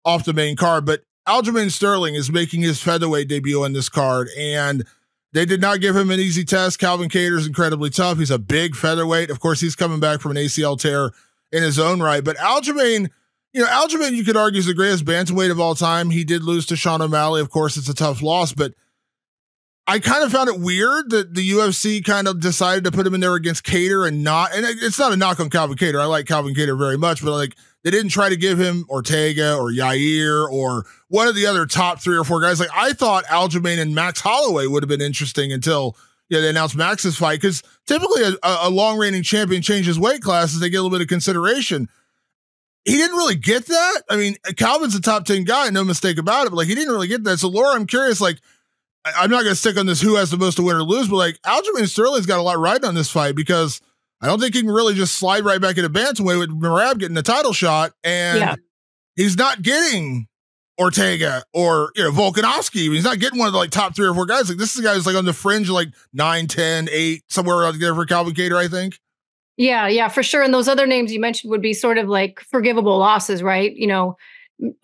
S1: off the main card. But Aljamain Sterling is making his featherweight debut on this card, and they did not give him an easy test. Calvin Kattar is incredibly tough. He's a big featherweight. Of course, he's coming back from an ACL tear in his own right. But Aljamain, you know, Aljamain, you could argue is the greatest bantamweight of all time. He did lose to Sean O'Malley. Of course, it's a tough loss, but – I kind of found it weird that the UFC kind of decided to put him in there against Kattar and not, and it's not a knock on Calvin Kattar. I like Calvin Kattar very much, but like they didn't try to give him Ortega or Yair or one of the other top three or four guys. Like I thought Aljamain and Max Holloway would have been interesting until yeah, they announced Max's fight because typically a, a long reigning champion changes weight classes, they get a little bit of consideration. He didn't really get that. I mean, Calvin's a top 10 guy, no mistake about it, but like he didn't really get that. So Laura, I'm curious, like, I'm not going to stick on this who has the most to win or lose, but like Aljamain Sterling's got a lot riding on this fight because I don't think he can really just slide right back into bantamweight with Merab getting the title shot, and yeah. he's not getting Ortega or you know Volkanovski. He's not getting one of the like top three or four guys. Like this is a guy who's like on the fringe of like 9, 10, 8, somewhere around there for Calvin Kattar, I think.
S2: Yeah, yeah, for sure. And those other names you mentioned would be sort of like forgivable losses, right? You know,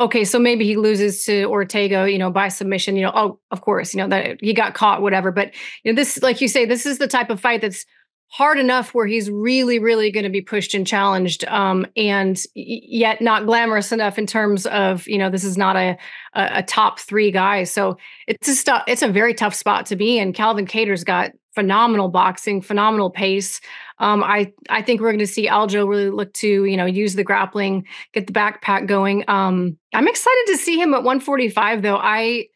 S2: okay, so maybe he loses to Ortega, you know, by submission, you know, oh, of course, you know, that he got caught, whatever. But you know, this, like you say, this is the type of fight that's hard enough where he's really, really going to be pushed and challenged, um, and yet not glamorous enough in terms of, you know, this is not a a, a top three guy. So it's a st- it's a very tough spot to be in. Calvin Kattar's got phenomenal boxing, phenomenal pace. Um, I I think we're going to see Aljo really look to you know use the grappling, get the backpack going. Um, I'm excited to see him at 145 though. I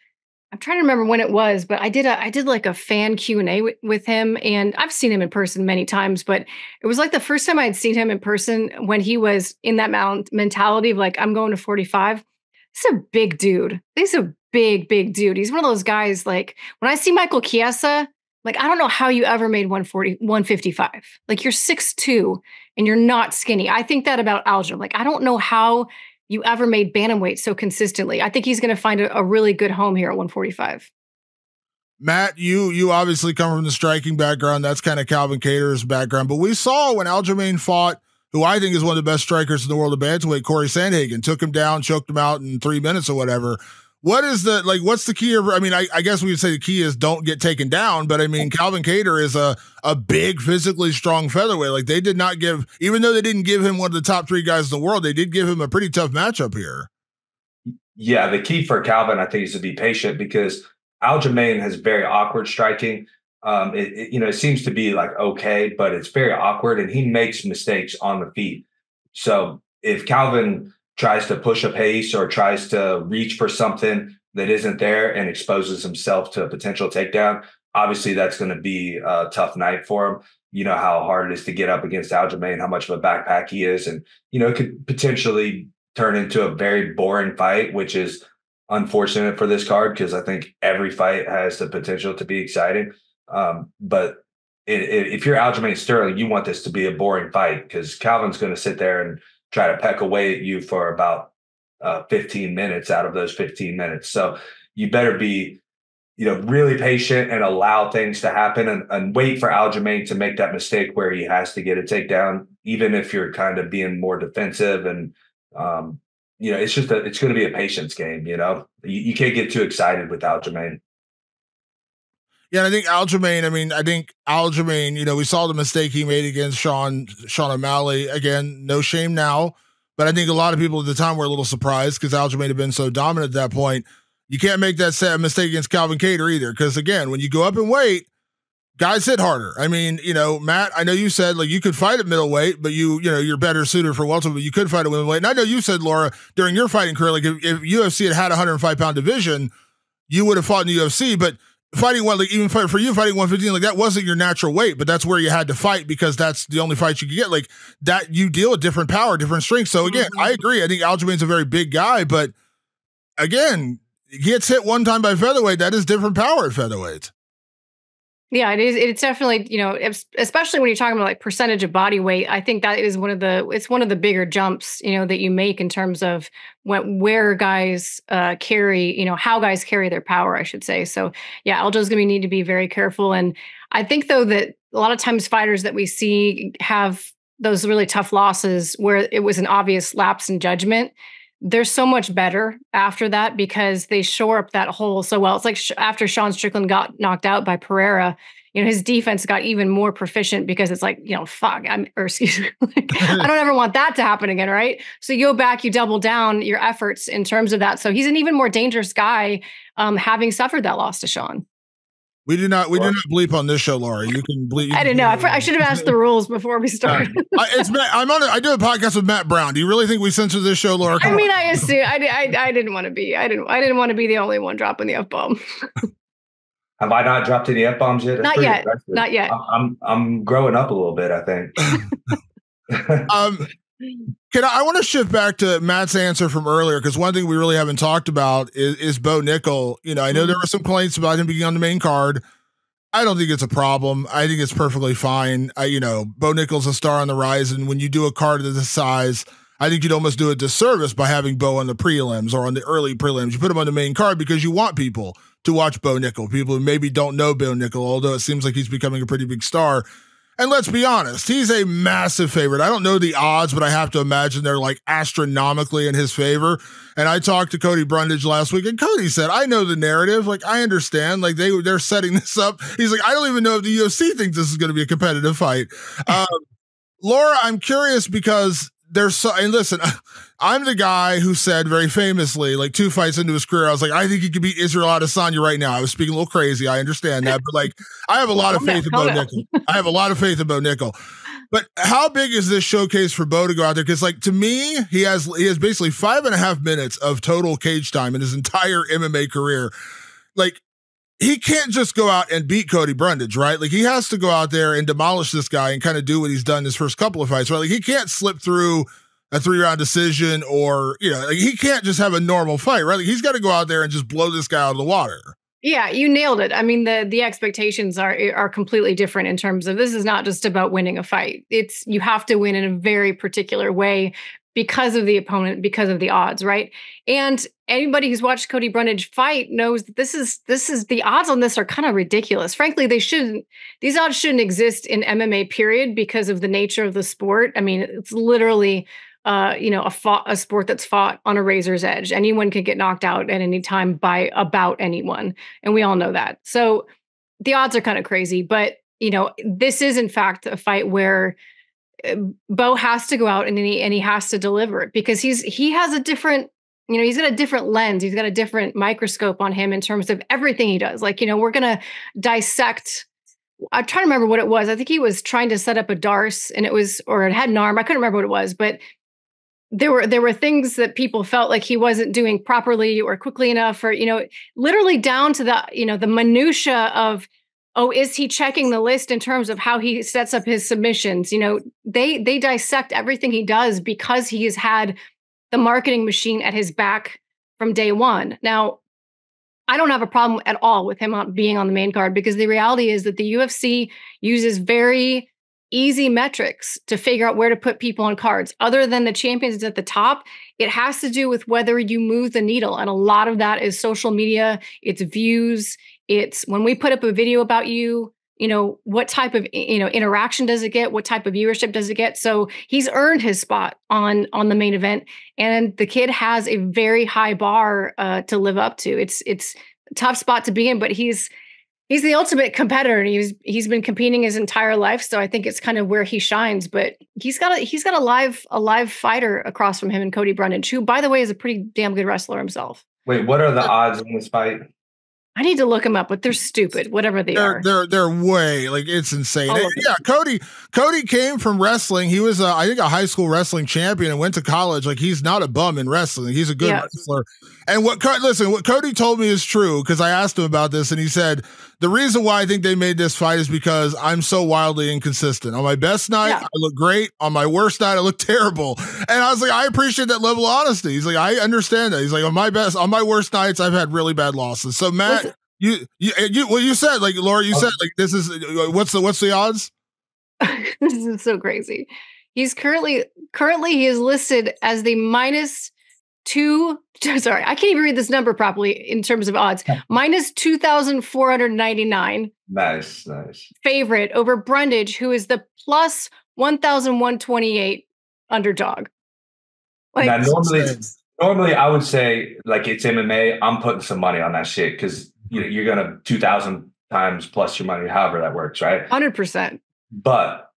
S2: I'm trying to remember when it was, but I did a I did like a fan Q and A with him, and I've seen him in person many times, but it was like the first time I had seen him in person when he was in that mount mentality of like I'm going to 45. He's a big dude. He's a big big dude. He's one of those guys like when I see Michael Chiesa like, I don't know how you ever made 140, 155. Like, you're 6'2 and you're not skinny. I think that about Aljo. Like, I don't know how you ever made bantamweight so consistently. I think he's going to find a, a, really good home here at 145.
S1: Matt, you you obviously come from the striking background. That's kind of Calvin Kattar's background. But we saw when Aljamain fought, who I think is one of the best strikers in the world of bantamweight, Cory Sandhagen, took him down, choked him out in three minutes or whatever what is the like what's the key of i mean I, I, guess we would say the key is don't get taken down but i mean calvin kattar is a a big physically strong featherweight. Like they did not give even though they didn't give him one of the top three guys in the world they did give him a pretty tough matchup here.
S3: Yeah the key for calvin i think is to be patient because aljamain has very awkward striking. Um it, it, you know it seems to be like okay but it's very awkward and he makes mistakes on the feet. So if calvin tries to push a pace or tries to reach for something that isn't there and exposes himself to a potential takedown, obviously that's going to be a tough night for him. You know how hard it is to get up against Aljamain, how much of a backpack he is, and you know it could potentially turn into a very boring fight, which is unfortunate for this card because I think every fight has the potential to be exciting. Um, but it, it, if you're Aljamain Sterling, you want this to be a boring fight because Calvin's going to sit there and try to peck away at you for about uh, 15 minutes out of those 15 minutes. So you better be you know, really patient and allow things to happen and, and wait for Aljamain to make that mistake where he has to get a takedown, even if you're kind of being more defensive. And, um, you know, it's just a, it's going to be a patience game. You know, you, you can't get too excited with Aljamain.
S1: Yeah, I think Aljamain, I mean, I think Aljamain, you know, we saw the mistake he made against Sean Sean O'Malley. Again, no shame now. But I think a lot of people at the time were a little surprised because Aljamain had been so dominant at that point. You can't make that set mistake against Calvin Kattar either. Because again, when you go up in weight, guys hit harder. I mean, you know, Matt, I know you said like you could fight at middleweight, but you, you know, you're better suited for welterweight, but you could fight at middleweight. And I know you said, Laura, during your fighting career, like if, if UFC had had a 105 pound division, you would have fought in the UFC. But fighting one, like even for you fighting 115, like that wasn't your natural weight, but that's where you had to fight because that's the only fight you could get. Like that, you deal with different power, different strength. So again, mm-hmm. I agree. I think Aljamain's a very big guy, but again, he gets hit one time by featherweight. That is different power at featherweight.
S2: Yeah, it is. It's definitely you know, especially when you're talking about like percentage of body weight. I think that is one of the it's one of the bigger jumps you know that you make in terms of when, where guys uh, carry you know how guys carry their power. I should say. So yeah, Aljo's going to need to be very careful. And I think though that a lot of times fighters that we see have those really tough losses where it was an obvious lapse in judgment they're so much better after that because they shore up that hole so well. It's like sh- after Sean Strickland got knocked out by Pereira, you know, his defense got even more proficient because it's like, you know, fuck, I'm, or *laughs* excuse me, I don't ever want that to happen again, right? So you go back, you double down your efforts in terms of that. So he's an even more dangerous guy, um, having suffered that loss to Sean.
S1: We do not. We do not bleep on this show, Laura. You can bleep.
S2: I didn't know. I, I, should have asked the rules before we started.
S1: I, it's Matt, I'm on. A, I do a podcast with Matt Brown. Do you really think we censor this show, Laura?
S2: Come I mean, on. I assume. I, I, I didn't want to be. I didn't. I didn't want to be the only one dropping the f bomb. *laughs*
S3: Have I not dropped any f bombs yet?
S2: That's not yet. Impressive. Not yet.
S3: I'm I'm growing up a little bit. I think. *laughs* *laughs*
S1: um, can I, I want to shift back to Matt's answer from earlier because one thing we really haven't talked about is, is Bo Nickal. You know, I know mm-hmm. there were some complaints about him being on the main card. I don't think it's a problem. I think it's perfectly fine. I, you know, Bo Nickal's a star on the rise, and when you do a card of this size, I think you'd almost do a disservice by having Bo on the prelims or on the early prelims. You put him on the main card because you want people to watch Bo Nickal. People who maybe don't know Bo Nickal, although it seems like he's becoming a pretty big star. And let's be honest, he's a massive favorite. I don't know the odds, but I have to imagine they're like astronomically in his favor. And I talked to Cody Brundage last week, and Cody said, I know the narrative. Like, I understand. Like, they, they're setting this up. He's like, I don't even know if the UFC thinks this is going to be a competitive fight. *laughs* Um, Laura, I'm curious because there's so, and listen, *laughs* I'm the guy who said very famously, like two fights into his career, I was like, I think he could beat Israel Adesanya right now. I was speaking a little crazy. I understand that, but like, I have a lot of faith in Bo Nickal. I have a lot of faith in Bo Nickal. But how big is this showcase for Bo to go out there? Because like to me, he has he has basically five and a half minutes of total cage time in his entire MMA career. Like he can't just go out and beat Cody Brundage, right? Like he has to go out there and demolish this guy and kind of do what he's done his first couple of fights, right? Like he can't slip through a three round decision or, you know, like he can't just have a normal fight, right? Like he's got to go out there and just blow this guy out of the water.
S2: Yeah, you nailed it. I mean, the the expectations are are completely different in terms of this is not just about winning a fight. It's you have to win in a very particular way because of the opponent, because of the odds, right? And anybody who's watched Cody Brundage fight knows that this is this is the odds on this are kind of ridiculous. Frankly, they shouldn't these odds shouldn't exist in MMA period because of the nature of the sport. I mean, it's literally uh, you know, a fought, a sport that's fought on a razor's edge. Anyone can get knocked out at any time by about anyone, and we all know that. So the odds are kind of crazy, but you know, this is in fact a fight where Uh, Bo has to go out and he and he has to deliver it because he's he has a different you know he's got a different lens. He's got a different microscope on him in terms of everything he does. Like you know we're gonna dissect i'm trying to remember what it was. I think he was trying to set up a D'Arce and it was or it had an arm. I couldn't remember what it was but there were there were things that people felt like he wasn't doing properly or quickly enough or you know literally down to the you know the minutia of oh is he checking the list in terms of how he sets up his submissions? You know they they dissect everything he does because he has had the marketing machine at his back from day one. Now i don't have a problem at all with him being on the main card because the reality is that the ufc uses very easy metrics to figure out where to put people on cards. Other than the champions at the top it has to do with whether you move the needle and a lot of that is social media it's views It's when we put up a video about you, you know, what type of you know interaction does it get? What type of viewership does it get? So he's earned his spot on on the main event, and the kid has a very high bar uh, to live up to. It's it's a tough spot to be in, but he's he's the ultimate competitor and he's he's been competing his entire life so i think it's kind of where he shines but he's got a he's got a live a live fighter across from him and cody brundage who by the way is a pretty damn good wrestler himself
S3: wait what are the odds in this fight
S2: I need to look them up, but they're stupid, whatever they
S1: they're,
S2: are.
S1: They're they're way like it's insane. yeah, Cody Cody came from wrestling. He was a, I think a high school wrestling champion and went to college. Like he's not a bum in wrestling. He's a good yeah. wrestler. And what listen, what Cody told me is true because I asked him about this and he said the reason why I think they made this fight is because I'm so wildly inconsistent. On my best night, yeah. I look great. On my worst night, I look *laughs* terrible. And I was like, I appreciate that level of honesty. He's like, I understand that. He's like, on my best, on my worst nights, I've had really bad losses. So Matt, you, you, you, well, you said like Laura, you oh. said like this is what's the what's the odds? *laughs*
S2: this is so crazy. He's currently currently he is listed as the minus two. *laughs* Sorry, I can't even read this number properly in terms of odds. minus two thousand four hundred ninety nine.
S3: Nice, nice.
S2: Favorite over Brundage, who is the plus one thousand one twenty eight underdog.
S3: Like, now, normally, normally I would say like it's MMA. I'm putting some money on that shit because you know, you're gonna two thousand times plus your money, however that works, right?
S2: Hundred percent.
S3: But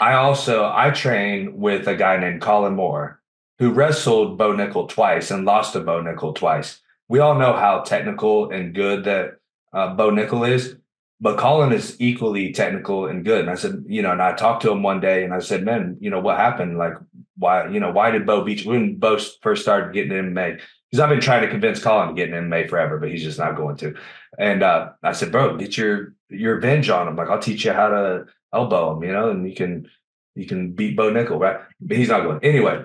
S3: I also I train with a guy named Colin Moore who wrestled Bo Nickal twice and lost to Bo Nickal twice. We all know how technical and good that uh, Bo Nickal is, but Colin is equally technical and good. And I said, you know, and I talked to him one day and I said, man, you know, what happened? Like, why, you know, why did Bo beat you when Bo first started getting in May? because I've been trying to convince Colin to get in May forever, but he's just not going to. And uh, I said, bro, get your your revenge on him. Like I'll teach you how to elbow him, you know, and you can you can beat Bo Nickel, right? But he's not going anyway.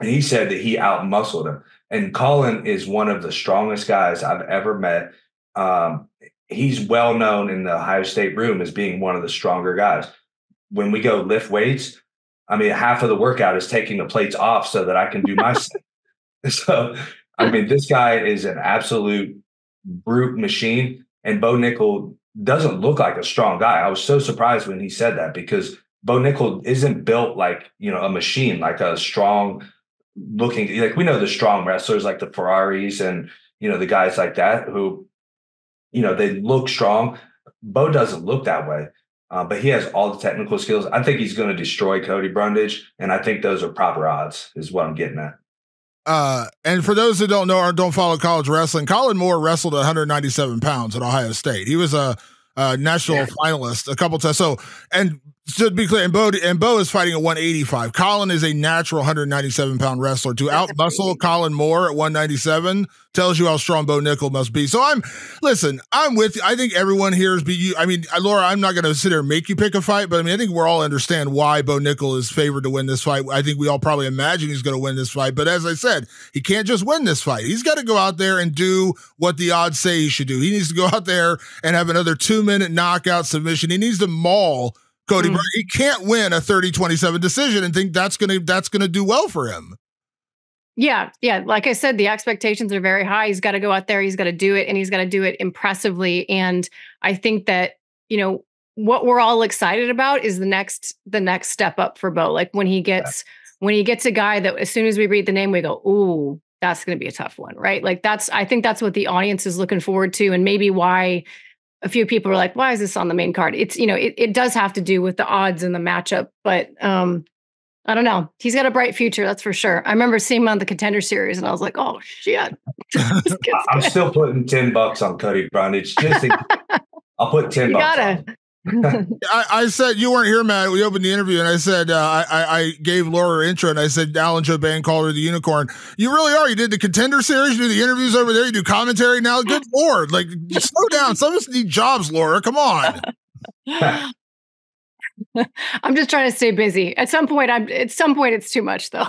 S3: And he said that he outmuscled him. And Colin is one of the strongest guys I've ever met. Um, he's well known in the Ohio State room as being one of the stronger guys. When we go lift weights, I mean, half of the workout is taking the plates off so that I can do my stuff. *laughs* *laughs* So, I mean, this guy is an absolute brute machine. And Bo Nickal doesn't look like a strong guy. I was so surprised when he said that because Bo Nickal isn't built like, you know, a machine, like a strong looking, like we know the strong wrestlers like the Ferraris and, you know, the guys like that who, you know, they look strong. Bo doesn't look that way. Uh, but he has all the technical skills. I think he's going to destroy Cody Brundage, and I think those are proper odds, is what I'm getting at.
S1: Uh, and for those who don't know or don't follow college wrestling, Colin Moore wrestled 197 pounds at Ohio State. He was a, a national yeah. finalist a couple times. So, and to be clear, and Bo and Bo is fighting at 185. Colin is a natural 197 pound wrestler. To out muscle Colin Moore at 197 tells you how strong Bo Nickal must be. So I'm listen, I'm with you. I think everyone here is be you. I mean, uh, Laura, I'm not gonna sit here and make you pick a fight, but I mean, I think we're all understand why Bo Nickal is favored to win this fight. I think we all probably imagine he's gonna win this fight. But as I said, he can't just win this fight. He's got to go out there and do what the odds say he should do. He needs to go out there and have another two minute knockout submission. He needs to maul Cody mm. He can't win a 30-27 decision and think that's gonna that's gonna do well for him.
S2: Yeah, yeah. Like I said, the expectations are very high. He's got to go out there, he's got to do it, and he's got to do it impressively. And I think that, you know, what we're all excited about is the next the next step up for Bo. Like when he gets when he gets a guy that as soon as we read the name, we go, ooh, that's gonna be a tough one, right? Like that's I think that's what the audience is looking forward to, and maybe why a few people were like, why is this on the main card? It's, you know, it, it does have to do with the odds and the matchup, but um, I don't know. He's got a bright future, that's for sure. I remember seeing him on the contender series and I was like, oh shit. *laughs* *laughs*
S3: I'm still putting 10 bucks on Cody Brundage. Just *laughs* I'll put 10
S2: you
S3: bucks.
S2: Gotta. *laughs*
S1: I, I, said you weren't here, Matt. We opened the interview, and I said uh, I, I gave Laura her intro, and I said Alan Jouban called her the unicorn. You really are. You did the contender series, you do the interviews over there, you do commentary now. Good *laughs* lord, like slow down. Some of us need jobs, Laura. Come on. *laughs*
S2: I'm just trying to stay busy. At some point, I'm. At some point, it's too much, though.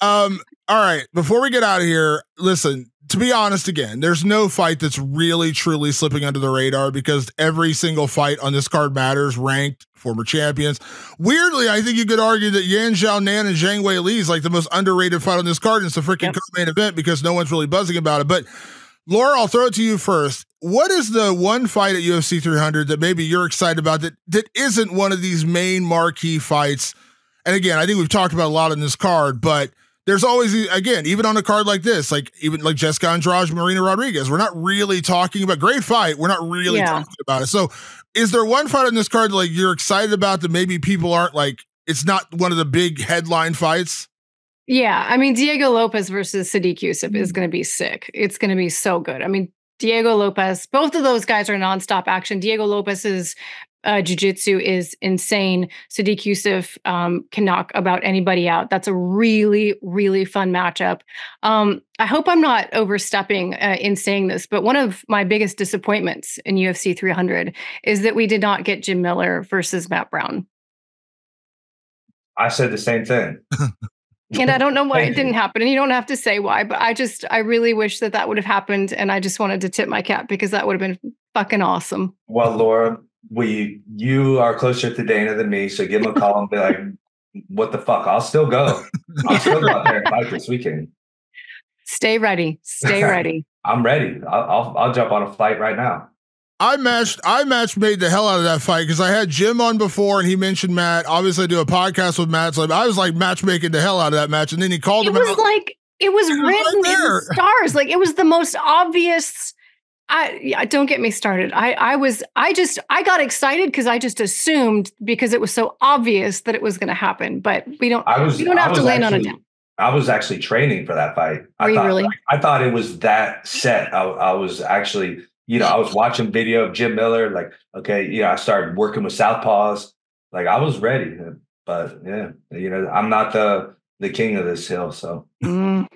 S1: um. All right. Before we get out of here, listen to be honest, again, there's no fight that's really truly slipping under the radar because every single fight on this card matters, ranked former champions. Weirdly, I think you could argue that Yan Xiaonan and Zhang Weili is like the most underrated fight on this card. And it's a freaking yep. co-main event because no one's really buzzing about it. But Laura, I'll throw it to you first. What is the one fight at UFC 300 that maybe you're excited about that that isn't one of these main marquee fights? And again, I think we've talked about a lot in this card, but there's always again, even on a card like this, like even like Jessica Andrade, Marina Rodriguez, we're not really talking about great fight. We're not really yeah. talking about it. So, is there one fight on this card that, like you're excited about that maybe people aren't like? It's not one of the big headline fights.
S2: Yeah, I mean Diego Lopes versus Sodiq Yusuff is going to be sick. It's going to be so good. I mean Diego Lopes, both of those guys are nonstop action. Diego Lopes's uh, jiu-jitsu is insane. Sodiq Yusuff um, can knock about anybody out. That's a really, really fun matchup. Um, I hope I'm not overstepping uh, in saying this, but one of my biggest disappointments in UFC 300 is that we did not get Jim Miller versus Matt Brown.
S3: I said the same thing. *laughs*
S2: and I don't know why it didn't happen. And you don't have to say why, but I just, I really wish that that would have happened. And I just wanted to tip my cap because that would have been fucking awesome.
S3: Well, Laura, we, you are closer to Dana than me. So give him a call and be like, what the fuck? I'll still go. I'll still go out there and fight this weekend.
S2: Stay ready. Stay *laughs* ready.
S3: I'm ready. I'll, I'll, I'll jump on a flight right now.
S1: I matched I matched made the hell out of that fight because I had Jim on before and he mentioned Matt. Obviously, I do a podcast with Matt, so I was like matchmaking the hell out of that match. And then he called
S2: it
S1: him.
S2: It was out. like it was written right in stars. Like it was the most obvious. I yeah, don't get me started. I I was I just I got excited because I just assumed because it was so obvious that it was going to happen. But we don't. I was. We don't have to land actually, on it.
S3: I was actually training for that fight.
S2: Were
S3: I thought,
S2: really?
S3: I thought it was that set. I, I was actually you know, I was watching video of Jim Miller, like, okay, you know, I started working with Southpaws. Like I was ready. But yeah, you know, I'm not the the king of this hill. So mm.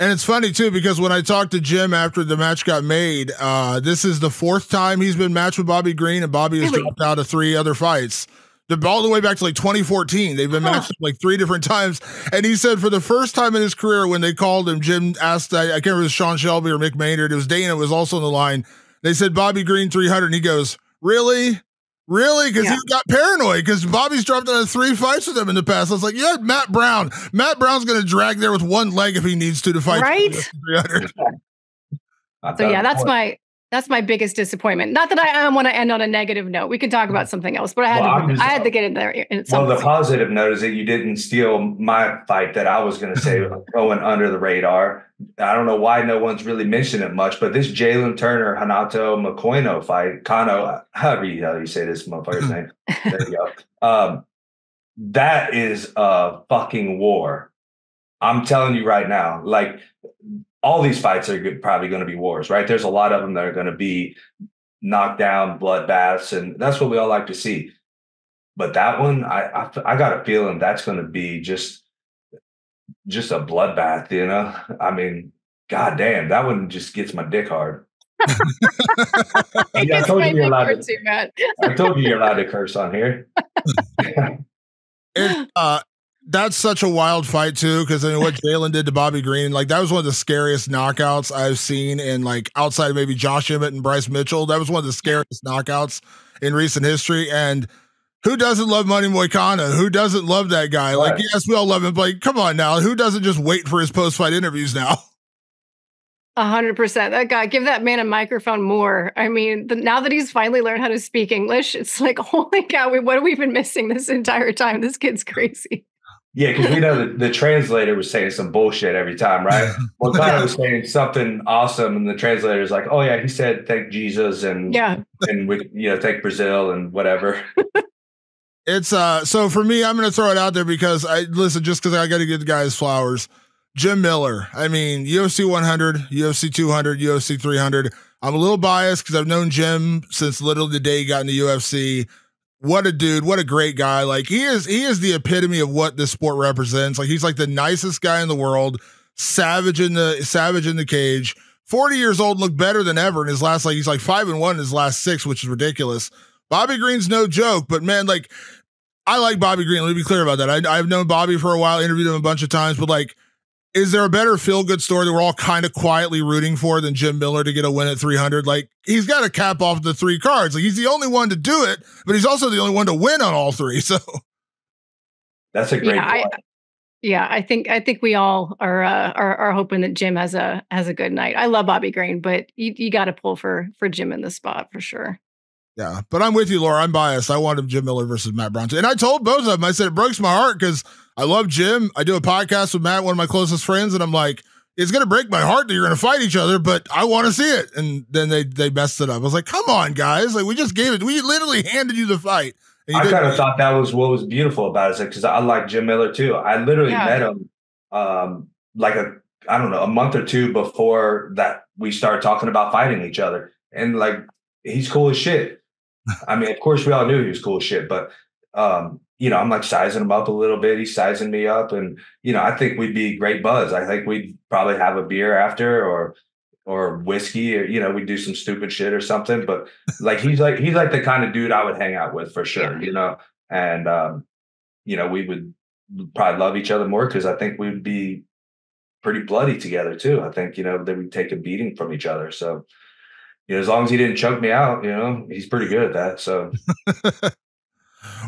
S1: And it's funny too because when I talked to Jim after the match got made, uh, this is the fourth time he's been matched with Bobby Green, and Bobby has really? dropped out of three other fights. The all the way back to like 2014. They've been huh. matched like three different times. And he said for the first time in his career, when they called him, Jim asked, I, I can't remember if it was Sean Shelby or Mick Maynard. It was Dana was also on the line. They said Bobby Green 300. And he goes, Really? Really? Because yeah. he got paranoid because Bobby's dropped out of three fights with him in the past. I was like, yeah, Matt Brown. Matt Brown's going to drag there with one leg if he needs to to fight.
S2: Right. so yeah, that's my that's my biggest disappointment. Not that I, want to end on a negative note. We can talk about something else, but I had well, to just, I had to get in there. In
S3: well, the positive note is that you didn't steal my fight that I was going to say *laughs* going under the radar. I don't know why no one's really mentioned it much, but this Jalen Turner Renato Moicano fight, Kano, however you, how you say this motherfucker's name, *laughs* there you go. Um, that is a fucking war. I'm telling you right now, like all these fights are good, probably going to be wars, right? There's a lot of them that are going to be knockdown bloodbaths, and that's what we all like to see. But that one, I I, I got a feeling that's going to be just just a bloodbath, you know. I mean, goddamn, that one just gets my dick hard. yeah, I told you you're allowed to, I told you you're allowed to curse on here. *laughs*
S1: it, uh, that's such a wild fight too, because I mean what Jalen did to Bobby Green, like that was one of the scariest knockouts I've seen in like outside of maybe Josh Emmett and Bryce Mitchell. That was one of the scariest knockouts in recent history. And who doesn't love Money Moicano? Who doesn't love that guy? Like, yes, we all love him, but like, come on now. Who doesn't just wait for his post fight interviews now? *laughs*
S2: A hundred percent. That guy, give that man a microphone more. I mean, the, now that he's finally learned how to speak English, it's like, *laughs* holy cow, what have we been missing this entire time? This kid's crazy.
S3: Yeah, because we know the, the translator was saying some bullshit every time, right? *laughs* Well, kind was saying something awesome, and the translator is like, "Oh yeah, he said thank Jesus and
S2: yeah,
S3: and we you know thank Brazil and whatever." *laughs*
S1: it's uh so for me, I'm gonna throw it out there because I listen just because I got to give the guys flowers. Jim Miller, I mean UFC 100, UFC 200, UFC 300. I'm a little biased because I've known Jim since literally the day he got in the UFC what a dude, what a great guy. Like he is he is the epitome of what this sport represents. Like he's like the nicest guy in the world, savage in the savage in the cage. 40 years old, look better than ever in his last like he's like 5 and 1 in his last 6, which is ridiculous. Bobby Green's no joke, but man, like I like Bobby Green. Let me be clear about that. I, I've known Bobby for a while, interviewed him a bunch of times, but like is there a better feel good story that we're all kind of quietly rooting for than Jim Miller to get a win at 300? Like he's got to cap off the three cards. Like he's the only one to do it, but he's also the only one to win on all three. *laughs* So
S3: that's a great yeah,
S2: Yeah, I think I think we all are uh, are are hoping that Jim has a has a good night. I love Bobby Green, but you you got to pull for for Jim in the spot for sure.
S1: Yeah, but I'm with you, Laura. I'm biased. I wanted Jim Miller versus Matt Bronson, and I told both of them. I said it breaks my heart because I love Jim. I do a podcast with Matt, one of my closest friends, and I'm like, it's gonna break my heart that you're gonna fight each other, but I want to see it. And then they they messed it up. I was like, come on, guys! Like we just gave it. We literally handed you the fight.
S3: I kind of thought that was what was beautiful about it, because I like Jim Miller too. I literally yeah. met him um, like a I don't know a month or two before that we started talking about fighting each other, and like he's cool as shit. I mean, of course, we all knew he was cool as shit, but um, you know, I'm like sizing him up a little bit. He's sizing me up, and you know, I think we'd be great buzz. I think we'd probably have a beer after, or or whiskey, or you know, we'd do some stupid shit or something. But like he's like he's like the kind of dude I would hang out with for sure, you know. And um, you know, we would probably love each other more because I think we'd be pretty bloody together too. I think, you know, that we'd take a beating from each other. So, you know, as long as he didn't choke me out, you know, he's pretty good at that. So *laughs*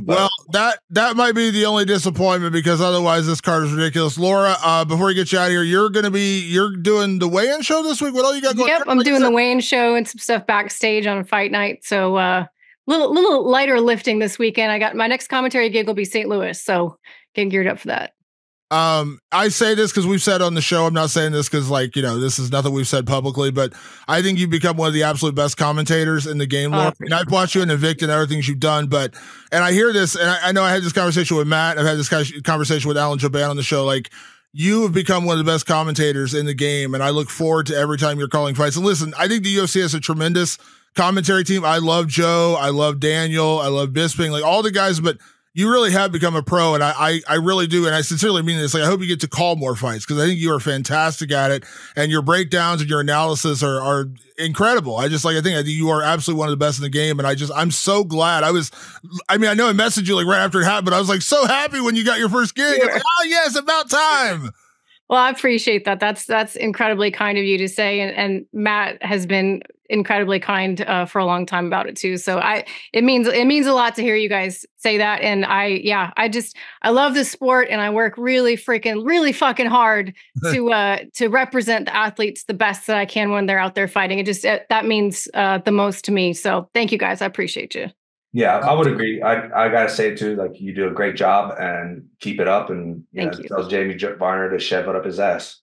S1: well, that that might be the only disappointment because otherwise this card is ridiculous. Laura, uh, before we get you out of here, you're going to be you're doing the weigh-in show this week. What all you got going?
S2: Yep, I'm doing the weigh-in show and some stuff backstage on fight night. So, uh, little little lighter lifting this weekend. I got my next commentary gig will be St. Louis, so getting geared up for that.
S1: Um, I say this because we've said on the show. I'm not saying this because, like, you know, this is nothing we've said publicly, but I think you've become one of the absolute best commentators in the game. Uh, and I've watched you in Invicta and other things you've done, but and I hear this, and I, I know I had this conversation with Matt. I've had this conversation with Alan Jouban on the show. Like, you have become one of the best commentators in the game, and I look forward to every time you're calling fights. And listen, I think the UFC has a tremendous commentary team. I love Joe, I love Daniel, I love Bisping, like all the guys, but you really have become a pro, and I, I, I really do, and I sincerely mean this. Like, I hope you get to call more fights because I think you are fantastic at it, and your breakdowns and your analysis are are incredible. I just like I think I think you are absolutely one of the best in the game, and I just I'm so glad. I was, I mean, I know I messaged you like right after it happened, but I was like so happy when you got your first gig. Like, oh yes, about time.
S2: Well, I appreciate that. That's that's incredibly kind of you to say, and, and Matt has been incredibly kind uh, for a long time about it too. So I, it means it means a lot to hear you guys say that. And I, yeah, I just I love the sport, and I work really freaking really fucking hard *laughs* to uh to represent the athletes the best that I can when they're out there fighting. It just it, that means uh, the most to me. So thank you guys. I appreciate you.
S3: Yeah, I would agree. I I gotta say too, like you do a great job and keep it up. And you Thank know, you. tells Jamie Varner to shove it up his ass.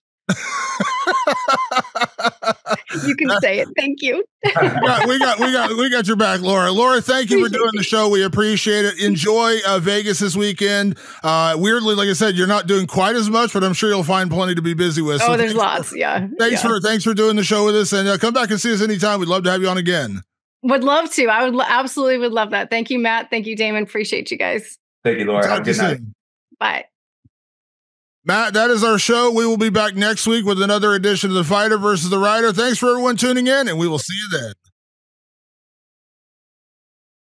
S2: You can say it. Thank you.
S1: we, got, we got we got we got your back, Laura. Laura, thank you for doing the show. We appreciate it. Enjoy uh, Vegas this weekend. Uh, weirdly, like I said, you're not doing quite as much, but I'm sure you'll find plenty to be busy with.
S2: So oh, there's lots. For, yeah.
S1: Thanks
S2: yeah.
S1: for thanks for doing the show with us, and uh, come back and see us anytime. We'd love to have you on again.
S2: Would love to. I would absolutely would love that. Thank you, Matt. Thank you, Damon. Appreciate you guys.
S3: Thank you, Laura. Have a good night.
S2: Bye.
S1: Matt, that is our show. We will be back next week with another edition of The Fighter versus the Writer. Thanks for everyone tuning in, and we will see you then.